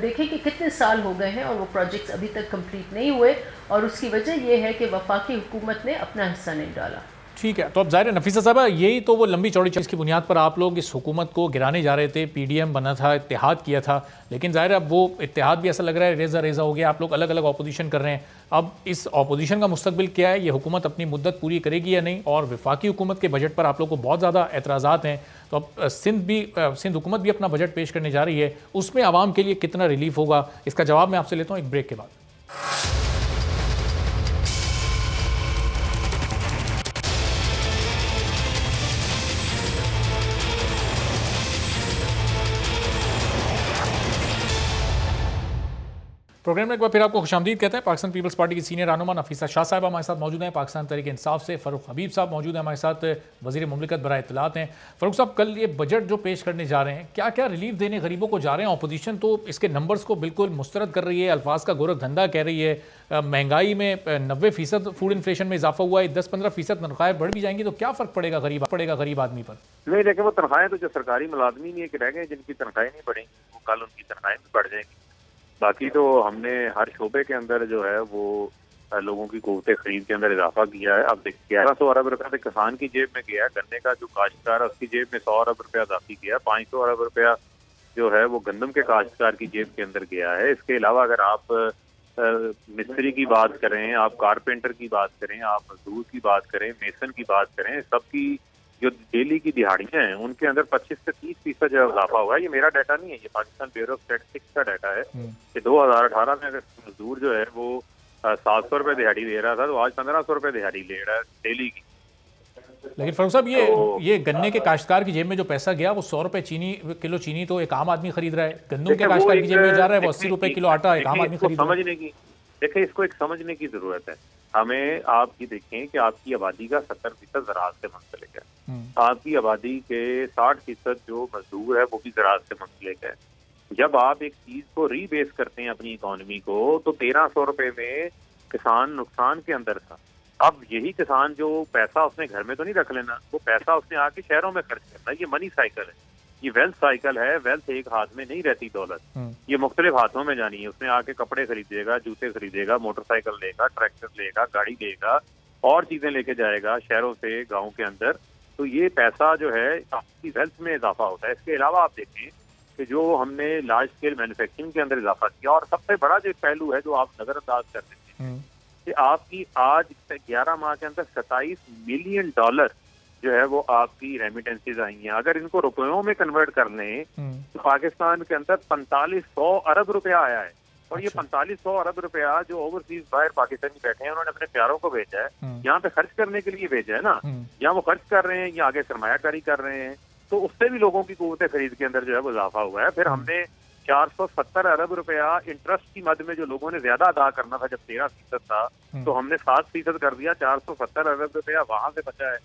देखें कि कितने साल हो गए हैं और वो प्रोजेक्ट्स अभी तक कंप्लीट नहीं हुए और उसकी वजह ये है कि वफाकी हुकूमत ने अपना हिस्सा नहीं डाला। ठीक है तो अब ज़ाहिर नफीसा साहबा, यही तो वो लंबी चौड़ी चीज़ की बुनियाद पर आप लोग इस हुकूमत को गिराने जा रहे थे, पीडीएम बना था इतिहाद किया था, लेकिन ज़ाहिर अब वो इतिहाद भी ऐसा लग रहा है, रेजा रेजा हो गया, आप लोग अलग अलग अपोजिशन कर रहे हैं। अब इस अपोजिशन का मुस्तबिल क्या है, ये हुकूमत अपनी मुद्दत पूरी करेगी या नहीं, और विफाकी हुकूमत के बजट पर आप लोग को बहुत ज़्यादा एतराज़ात हैं तो अब सिंध भी सिंध हुकूमत भी अपना बजट पेश करने जा रही है, उसमें आवाम के लिए कितना रिलीफ होगा? इसका जवाब मैं आपसे लेता हूँ एक ब्रेक के बाद। प्रोग्राम में एक बार फिर आपको खुशामदीद कहते हैं, पाकिस्तान पीपल्स पार्टी की सीनियर रहनुमा नफीसा शाह साहब हमारे साथ मौजूद हैं। पाकिस्तान तरीके इंसाफ से फ़रूख हबीब साहब मौजूद हैं, हमारे साथ वज़ीर ममलिकत बर इतलात हैं। फ़रूख साहब, कल ये बजट जो पेश करने जा रहे हैं क्या क्या रिलीफ देने गरीबों को जा रहे हैं? अपोजिशन तो इसके नंबर्स को बिल्कुल मुस्तरद कर रही है, अल्फाज का गोरख धंधा कह रही है। महँगाई में नब्बे फ़ीसद फ़ूड इन्फ्लेशन में इजाफा हुआ है दस पंद्रह फ़ीसद तनख्वाहें बढ़ भी जाएँगी तो क्या फ़र्क पड़ेगा गरीब पड़ेगा गरीब आदमी पर? नहीं लेकिन वो तनख्वाहें तो जो सरकारी मुलाजमी रह गए जिनकी तनख्वाहें नहीं बढ़ेंगी, वो कल उनकी तनख्वाहें भी बढ़ जाएँगी। बाकी तो हमने हर शोबे के अंदर जो है वो लोगों की कुत खरीद के अंदर इजाफा किया है। अब देखिए ग्यारह सौ अरब रुपया तो किसान की जेब में गया गन्ने का जो काश्तकार है, उसकी जेब में सौ अरब रुपया इजाफी किया पाँच सौ अरब रुपया जो है वो गंदम के काश्तकार की जेब के अंदर गया है। इसके अलावा अगर आप मिस्त्री की बात करें, आप कारपेंटर की बात करें, आप मजदूर की बात करें, मेसन की बात करें, सबकी जो डेली की दिहाड़ियाँ हैं उनके अंदर 25 से 30 फ़ीसद जो इजाफा हुआ है। ये मेरा डाटा नहीं है ये पाकिस्तान ब्यूरो ऑफ़ स्टेटिस्टिक्स का डाटा है कि 2018 में अगर मजदूर जो है वो सात सौ रुपये दिहाड़ी दे रहा था तो आज पंद्रह सौ रुपये दिहाड़ी ले रहा है डेली की। लेकिन फरूख साहब ये तो, ये गन्ने के काश्तकार की जेब में जो पैसा गया वो सौ रुपए चीनी किलो चीनी तो एक आम आदमी खरीद रहा है। गन्नू के काश्तकार की जेब में जा रहा है वो अस्सी रुपए किलो आटा एक आम आदमी खरीद समझने की देखिए इसको एक समझने की ज़रूरत है। हमें आप ये देखें कि आपकी आबादी का सत्तर फ़ीसद ज़रात से मुंसलिक है। हम्म। आपकी आबादी के साठ फ़ीसद जो मजदूर है वो भी ज़रात से मुंसलिक है। जब आप एक चीज़ को रीबेस करते हैं अपनी इकोनॉमी को तो तेरह सौ रुपए में किसान नुकसान के अंदर था। अब यही किसान जो पैसा उसने घर में तो नहीं रख लेना वो पैसा उसने आके शहरों में खर्च करना ये मनी साइकिल है। ये वेल्थ साइकिल है वेल्थ एक हाथ में नहीं रहती दौलत। ये मुख्तलिफ़ हाथों में जानी है। उसमें आके कपड़े खरीदेगा जूते खरीदेगा मोटरसाइकिल लेगा ट्रैक्टर लेगा गाड़ी लेगा और चीज़ें लेके जाएगा शहरों से गाँव के अंदर। तो ये पैसा जो है आपकी वेल्थ में इजाफा होता है। इसके अलावा आप देखें कि जो हमने लार्ज स्केल मैन्युफैक्चरिंग के अंदर इजाफा किया और सबसे बड़ा जो पहलू है जो आप नजरअंदाज कर देते हैं कि आपकी आज ग्यारह माह के अंदर सत्ताईस मिलियन डॉलर जो है वो आपकी रेमिटेंसीज आई हैं। अगर इनको रुपयों में कन्वर्ट कर लें तो पाकिस्तान के अंदर पैंतालीस सौ अरब रुपया आया है। और ये पैंतालीस सौ अरब रुपया जो ओवरसीज बाहर पाकिस्तानी बैठे हैं उन्होंने अपने प्यारों को भेजा है। यहाँ पे खर्च करने के लिए भेजा है ना। यहाँ वो खर्च कर रहे हैं या आगे सरमायाकारी कर रहे हैं। तो उससे भी लोगों की कुत खरीद के अंदर जो है वो इजाफा हुआ है। फिर हमने चार सौ सत्तर अरब रुपया इंटरेस्ट की मद में जो लोगों ने ज़्यादा अदा करना था जब तेरह फ़ीसद था तो हमने सात फ़ीसद कर दिया चार सौ सत्तर अरब रुपया वहाँ से बचा है।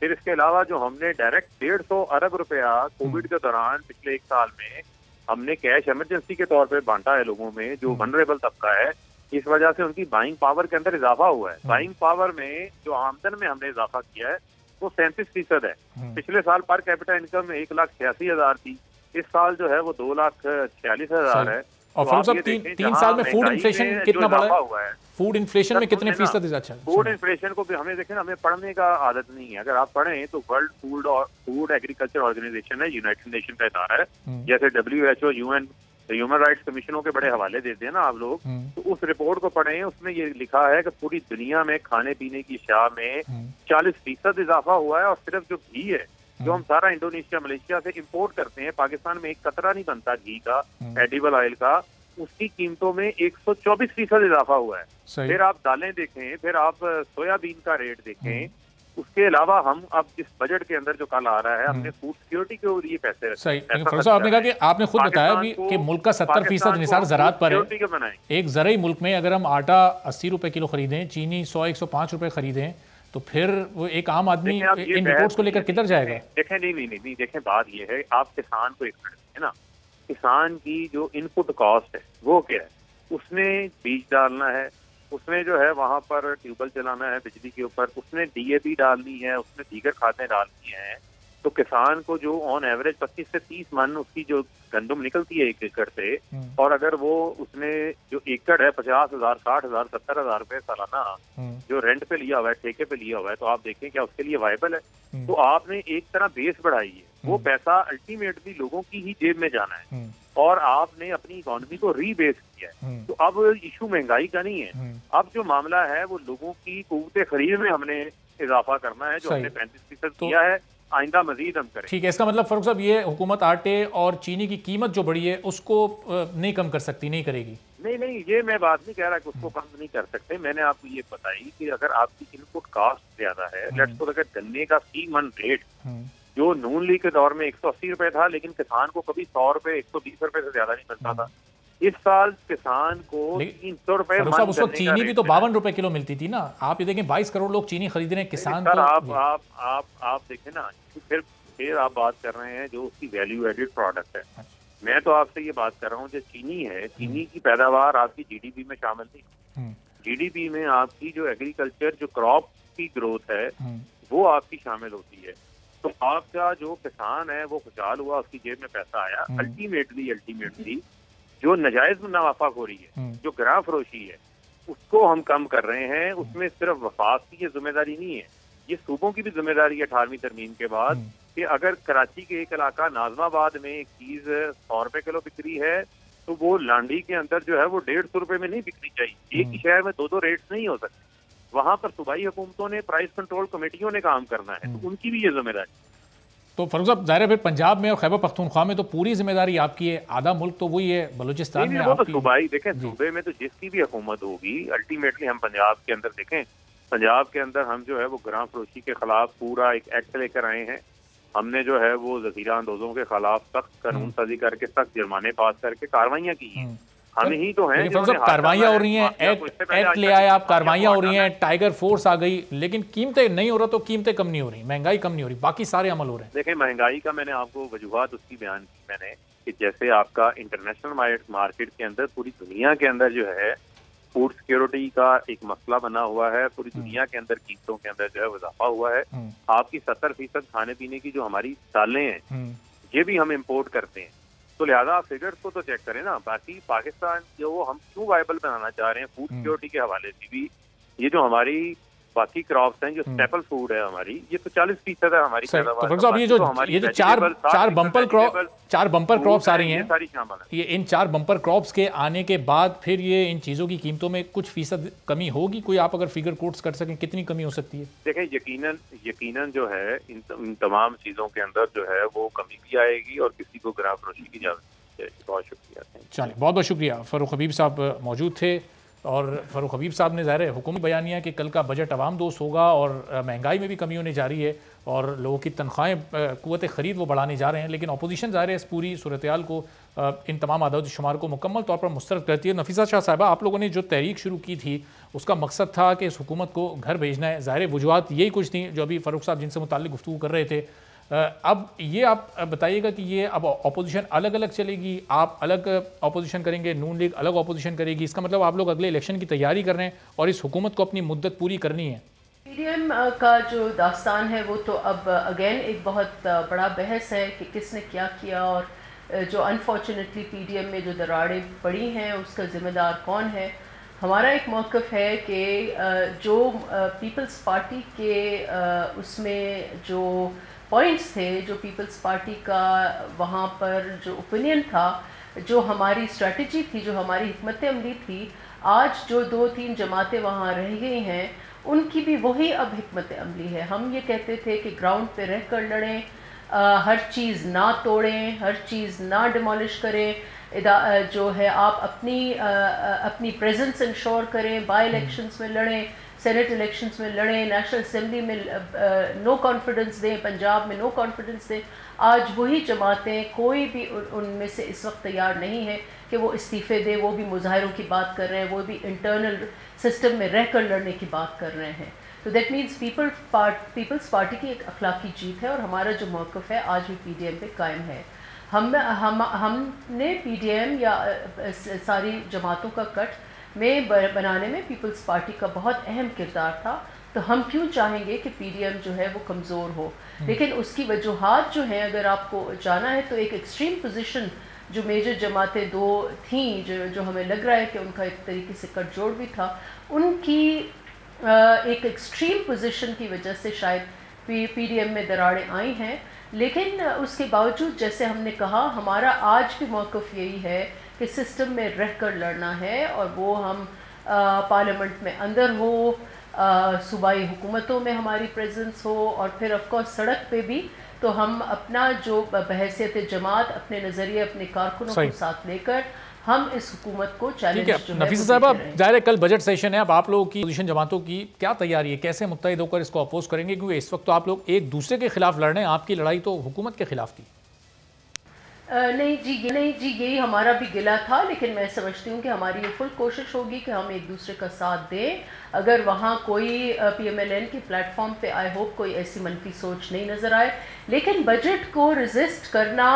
फिर इसके अलावा जो हमने डायरेक्ट डेढ़ सौ अरब रुपया कोविड के दौरान पिछले एक साल में हमने कैश इमरजेंसी के तौर पे बांटा है लोगों में जो वनरेबल तबका है इस वजह से उनकी बाइंग पावर के अंदर इजाफा हुआ है। बाइंग पावर में जो आमदन में हमने इजाफा किया है वो सैंतीस फ़ीसद है। पिछले साल पर कैपिटल इनकम एक लाख छियासी हज़ार थी इस साल जो है वो दो लाख छियालीस हज़ार है। और तो साहब तीन तीन साल में फ़ूड इन्फ्लेशन कितना बढ़ा हुआ है। फ़ूड इन्फ्लेशन में कितने फ़ीसद अच्छा फ़ूड इन्फ्लेशन को भी हमें देखें ना हमें पढ़ने का आदत नहीं है। अगर आप पढ़ें तो वर्ल्ड फ़ूड और फ़ूड एग्रीकल्चर ऑर्गेनाइजेशन है यूनाइटेड नेशन का इदारा है। जैसे W H O UN human rights कमीशनों के बड़े हवाले देते हैं ना आप लोग। तो उस रिपोर्ट को पढ़ें उसमें ये लिखा है कि पूरी दुनिया में खाने पीने की शाह में चालीस फ़ीसद इजाफा हुआ है और सिर्फ़ जो घी है जो हम सारा इंडोनेशिया मलेशिया से इंपोर्ट करते हैं पाकिस्तान में एक कतरा नहीं बनता घी का एडिबल ऑयल का उसकी कीमतों में 124 फ़ीसद इजाफा हुआ है। फिर आप दालें देखें फिर आप सोयाबीन का रेट देखें उसके अलावा हम अब इस बजट के अंदर जो कल आ रहा है हमने फ़ूड सिक्योरिटी के लिए पैसे रखे। सही साहब आपने कहा कि आपने खुद बताया भी कि मुल्क का सत्तर फ़ीसद निसार ज़रात पर है। एक ज़रूरी मुल्क में अगर हम आटा अस्सी रुपए किलो खरीदें चीनी सौ एक सौ पाँच रुपए खरीदें तो फिर वो एक आम आदमी इन रिपोर्ट्स को लेकर किधर जाएगा? देखें नहीं नहीं नहीं नहीं देखें बात ये है आप किसान को एक है ना? किसान की जो इनपुट कॉस्ट है वो क्या है? उसने बीज डालना है उसने जो है वहाँ पर ट्यूबवेल चलाना है बिजली के ऊपर उसने डीएपी डालनी है उसने दीगर खादें डालनी है तो किसान को जो ऑन एवरेज 25 से 30 मन उसकी जो गंदम निकलती है एक एकड़ से और अगर वो उसने जो एकड़ है पचास हज़ार साठ हज़ार सत्तर हज़ार रुपए सालाना जो रेंट पे लिया हुआ है ठेके पे लिया हुआ है तो आप देखें क्या उसके लिए वायबल है। तो आपने एक तरह बेस बढ़ाई है। वो पैसा अल्टीमेटली लोगों की ही जेब में जाना है। और आपने अपनी इकोनॉमी को रीबेस किया है। तो अब इशू महँगाई का नहीं है। अब जो मामला है वो लोगों की कुत खरीद में हमने इजाफा करना है जो हमने पैंतीस फ़ीसद किया है। आइंदा मजीद हम करें। ठीक है इसका मतलब फारूक साहब ये हुकूमत आटे और चीनी की कीमत जो बढ़ी है उसको नहीं कम कर सकती नहीं करेगी। नहीं नहीं ये मैं बात नहीं कह रहा कि उसको कम नहीं कर सकते। मैंने आपको ये बताई कि अगर आपकी इनपुट कास्ट ज़्यादा है लेट्स अगर गन्ने का सी मन रेट जो नून लीग के दौर में एक सौ अस्सी रुपए था लेकिन किसान को कभी सौ रुपए एक सौ बीस रुपए से ज़्यादा नहीं मिलता था। इस साल किसान को तीन सौ रुपए उस वक्त चीनी भी तो बावन रुपए किलो मिलती थी ना। आप ये देखें बाईस करोड़ लोग चीनी खरीद रहे हैं किसान तो आप आप आप आप देखें ना फिर फिर आप बात कर रहे हैं जो उसकी वैल्यू एडेड प्रोडक्ट है। मैं तो आपसे ये बात कर रहा हूँ जो चीनी है चीनी की पैदावार आपकी जीडीपी में शामिल नहीं जीडीपी में आपकी जो एग्रीकल्चर जो क्रॉप की ग्रोथ है वो आपकी शामिल होती है। तो आपका जो किसान है वो खुशहाल हुआ उसकी जेब में पैसा आया। अल्टीमेटली अल्टीमेटली जो नजायज मुनाफा हो रही है जो ग्राह फरोशी है उसको हम कम कर रहे हैं उसमें सिर्फ़ वफाक की ये ज़िम्मेदारी नहीं है। ये सूबों की भी ज़िम्मेदारी है अठारहवीं तरमीम के बाद कि अगर कराची के एक इलाका नाजमाबाद में एक चीज़ सौ रुपए किलो बिक रही है तो वो लांडी के अंदर जो है वो डेढ़ सौ रुपए में नहीं बिकनी चाहिए। एक ही शहर में दो दो रेट्स नहीं हो सकते। वहाँ पर सूबाई हुकूमतों ने प्राइस कंट्रोल कमेटियों ने काम करना है तो उनकी भी ये ज़िम्मेदारी तो फारूक साहब ज़ाहिर है फिर पंजाब में और खैबर पख्तूनख्वा में तो पूरी ज़िम्मेदारी आपकी है। आधा मुल्क तो वही है बलूचिस्तान में वो तो सूबाई देखें सूबे में तो जिसकी भी हुकूमत होगी अल्टीमेटली हम पंजाब के अंदर देखें पंजाब के अंदर हम जो है वो ग्राम फरोशी के खिलाफ पूरा एक एक्ट लेकर आए हैं। हमने जो है वो जखीरा अंदोजों के खिलाफ सख्त कानून साजी करके सख्त जुर्माने पास करके कार्रवाइयाँ की हैं। हम ही तो हैं साहब कार्रवाइयाँ हो रही हैं एक्ट एक्ट ले आए आप माफिया हो रही हैं टाइगर फोर्स आ गई लेकिन कीमतें नहीं हो रहा तो कीमतें कम नहीं हो रही महँगाई कम नहीं हो रही बाकी सारे अमल हो रहे हैं। देखें महँगाई का मैंने आपको वजूहत उसकी बयान की मैंने कि जैसे आपका इंटरनेशनल मार्केट के अंदर पूरी दुनिया के अंदर जो है फ़ूड सिक्योरिटी का एक मसला बना हुआ है पूरी दुनिया के अंदर कीमतों के अंदर जो है इजाफा हुआ है। आपकी सत्तर फ़ीसद खाने पीने की जो हमारी दालें हैं ये भी हम इम्पोर्ट करते हैं। तो लिहाजा फिगर्स को तो चेक करें ना। बाकी पाकिस्तान जो वो हम क्यों वायबल बनाना चाह रहे हैं फ़ूड सिक्योरिटी के हवाले से भी ये जो हमारी बाकी क्रॉप्स हैं जो स्टेपल फ़ूड है हमारी ये तो 40 फ़ीसद है हमारी तो पैदावार साहब ये जो तो ये जो चार चार 60% बम्पर क्रॉप चार बम्पर क्रॉप्स आ रही हैं। सारी शामिल है। ये इन चार बम्पर क्रॉप्स के आने के बाद फिर ये इन चीज़ों की कीमतों में कुछ फ़ीसद कमी होगी? कोई आप अगर फिगर कोट्स कर सकें कितनी कमी हो सकती है? देखें यकीनन यकीनन जो है इन, तमाम चीज़ों के अंदर जो है वो कमी भी आएगी और किसी को ग्राफ फरोशी की जाएगी बहुत शुक्रिया। चलिए बहुत बहुत शुक्रिया। फ़ारूक हबीब साहब मौजूद थे। और फ़ारूक हबीब साहब ने ज़ाहिर है हुकूमत बयानिया कि कल का बजट आवाम दोस्त होगा और महँगाई में भी कमी होने जा रही है और लोगों की तनख्वाहें कुत ख़रीद वो बढ़ाने जा रहे हैं। लेकिन अपोजिशन ज़ाहिर है इस पूरी सूरत को इन तमाम आदाद शुमार को मुकम्मल तौर पर मुस्तरद करती है। नफीसा शाह साहबा, आप लोगों ने जो तहरीक शुरू की थी, उसका मकसद था कि इस हुकूमत को घर भेजना है। ज़ाहिर वजूहत यही कुछ थी जो अभी फ़ारूक साहब जिनसे मुतल गुफ्तू कर रहे थे। अब ये आप बताइएगा कि ये अब अपोजिशन अलग अलग चलेगी, आप अलग अपोजिशन करेंगे, नून लीग अलग अपोजिशन करेगी, इसका मतलब आप लोग अगले इलेक्शन की तैयारी कर रहे हैं और इस हुकूमत को अपनी मुद्दत पूरी करनी है। पीडीएम का जो दास्तान है वो तो अब अगेन एक बहुत बड़ा बहस है कि किसने क्या किया और जो अनफॉर्चुनेटली पीडीएम में जो दरारें पड़ी हैं, उसका ज़िम्मेदार कौन है? हमारा एक मौक़ है कि जो पीपल्स पार्टी के उसमें जो पॉइंट्स थे जो पीपल्स पार्टी का वहाँ पर जो ओपिनियन था जो हमारी स्ट्रेटजी थी जो हमारी हमत अमली थी आज जो दो तीन जमातें वहाँ रह गई हैं उनकी भी वही अब हमत अमली है। हम ये कहते थे कि ग्राउंड पे रह कर लड़ें अ, हर चीज़ ना तोड़ें हर चीज़ ना डिमोलिश करें जो है आप अपनी अ, अपनी प्रेजेंस इंश्योर करें बाई इलेक्शंस में लड़ें सेनेट इलेक्शंस में लड़ें नेशनल असम्बली में नो कॉन्फिडेंस दें पंजाब में नो कॉन्फिडेंस दें, आज वही जमातें कोई भी उन- उनमें से इस वक्त तैयार नहीं है कि वो इस्तीफ़े दें, वो भी मुजाहरों की बात कर रहे हैं, वो भी इंटरनल सिस्टम में रह कर लड़ने की बात कर रहे हैं। तो that means people part peoples party की एक अखलाकी जीत है और हमारा जो मौक़ है, आज भी पी डी एम पे कायम है। हम हम, हमने पी डी एम या सारी जमातों का कट में बनाने में पीपल्स पार्टी का बहुत अहम किरदार था। तो हम क्यों चाहेंगे कि पी डी एम जो है वो कमज़ोर हो? लेकिन उसकी वजूहत जो हैं अगर आपको जाना है तो एक एक्सट्रीम पोजीशन जो मेजर जमातें दो थीं जो जो हमें लग रहा है कि उनका एक तरीके से कटजोड़ भी था उनकी एक एक्सट्रीम पोजीशन की वजह से शायद पी पीडीएम में दरारें आई हैं। लेकिन उसके बावजूद जैसे हमने कहा हमारा आज भी मौक़ यही है कि सिस्टम में रह कर लड़ना है और वो हम पार्लियामेंट में अंदर हो सूबाई हुकूमतों में हमारी प्रेजेंस हो और फिर ऑफकोर्स सड़क पे भी तो हम अपना जो बहसीत जमात अपने नज़रिए अपने कारकुनों। को साथ लेकर हम इस हुकूमत को चैलेंज नफीस साहब। ज़ाहिर है कल बजट सेशन है अब आप लोगों की पोजीशन जमातों की क्या तैयारी है कैसे मुतहद होकर इसको अपोज करेंगे क्योंकि इस वक्त तो आप लोग एक दूसरे के खिलाफ लड़ रहे हैं आपकी लड़ाई तो हुकूमत के खिलाफ थी नहीं जी ये नहीं जी यही हमारा भी गिला था लेकिन मैं समझती हूँ कि हमारी ये फुल कोशिश होगी कि हम एक दूसरे का साथ दें। अगर वहाँ कोई पी एम एल एन के प्लेटफॉर्म पे आई होप कोई ऐसी मनफी सोच नहीं नज़र आए। लेकिन बजट को रजिस्ट करना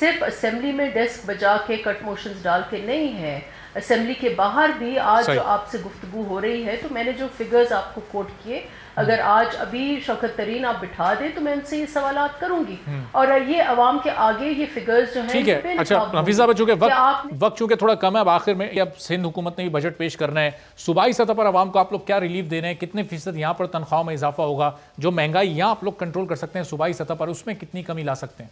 सिर्फ़ असम्बली में डेस्क बजा के कट मोशंस डाल के नहीं है। असम्बली के बाहर भी आज जो आपसे गुफ्तगू हो रही है तो मैंने जो फिगर्स आपको कोट किए अगर आज अभी शौकत तरीन आप बिठा दें तो मैं उनसे ये सवाल करूँगी। और ये अवाम के आगे ये फिगर्स जो हैं ठीक है। अच्छा। नफीस साहब चूँकि वक्त वक्त चूँकि थोड़ा कम है अब आखिर में अब सिंध हुकूमत ने भी बजट पेश करना है। सूबाई सतह पर आवाम को आप लोग क्या रिलीफ दे रहे हैं? कितने फ़ीसद यहाँ पर तनख्वाहों में इजाफा होगा? जो महँगाई यहाँ आप लोग कंट्रोल कर सकते हैं सूबाई सतह पर उसमें कितनी कमी ला सकते हैं?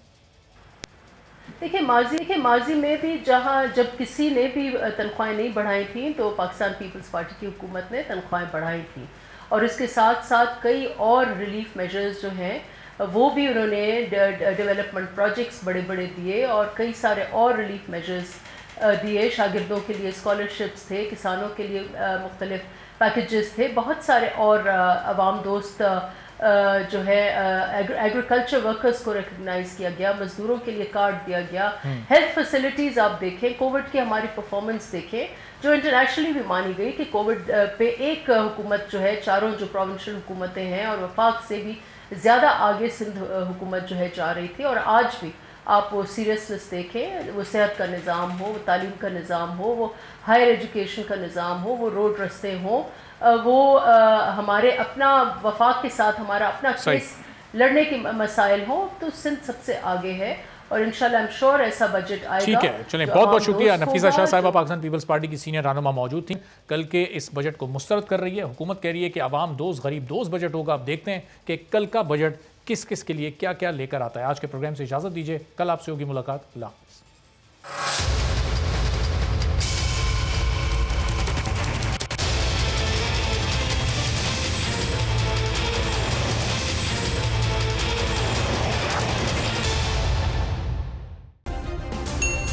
देखिए माजी के माजी में भी जहाँ जब किसी ने भी तनख्वाहें नहीं बढ़ाई थी तो पाकिस्तान पीपल्स पार्टी की हुकूमत ने तनख्वाहें बढ़ाई थी। और इसके साथ साथ कई और रिलीफ मेजर्स जो हैं वो भी उन्होंने डेवलपमेंट प्रोजेक्ट्स बड़े बड़े दिए और कई सारे और रिलीफ मेजर्स दिए। शागिर्दों के लिए स्कॉलरशिप्स थे किसानों के लिए मुख्तलिफ़ पैकेजेस थे। बहुत सारे और आवाम दोस्त जो है एग्रीकल्चर वर्कर्स को रिकग्नाइज किया गया मजदूरों के लिए कार्ड दिया गया। हेल्थ फैसिलिटीज़ आप देखें कोविड की हमारी परफॉर्मेंस देखें जो इंटरनेशनली भी मानी गई कि कोविड पे एक हुकूमत जो है चारों जो प्रोविंशियल हुकूमतें हैं और वफाक से भी ज़्यादा आगे सिंध हुकूमत जो है जा रही थी और आज भी आप वो सीरियसनेस देखें वो सेहत का निज़ाम हो वो तालीम का निज़ाम हो वो हायर एजुकेशन का निज़ाम हो वो रोड रस्ते हों वो हमारे अपना वफाक के साथ हमारा अपना केस लड़ने के मसाइल हों तो सिंध सबसे आगे है। और इंशाल्लाह आई एम श्योर ऐसा बजट आएगा। ठीक है चलें बहुत बहुत शुक्रिया। नफीसा शाह साहबा पाकिस्तान पीपल्स पार्टी की सीनियर रहनुमा मौजूद थी। कल के इस बजट को मुस्तरद कर रही है। हुकूमत कह रही है कि आवाम दोस्त गरीब दोस्त बजट होगा। आप देखते हैं कि कल का बजट किस किस के लिए क्या क्या लेकर आता है। आज के प्रोग्राम से इजाज़त दीजिए। कल आपसे होगी मुलाकात। अल्लाह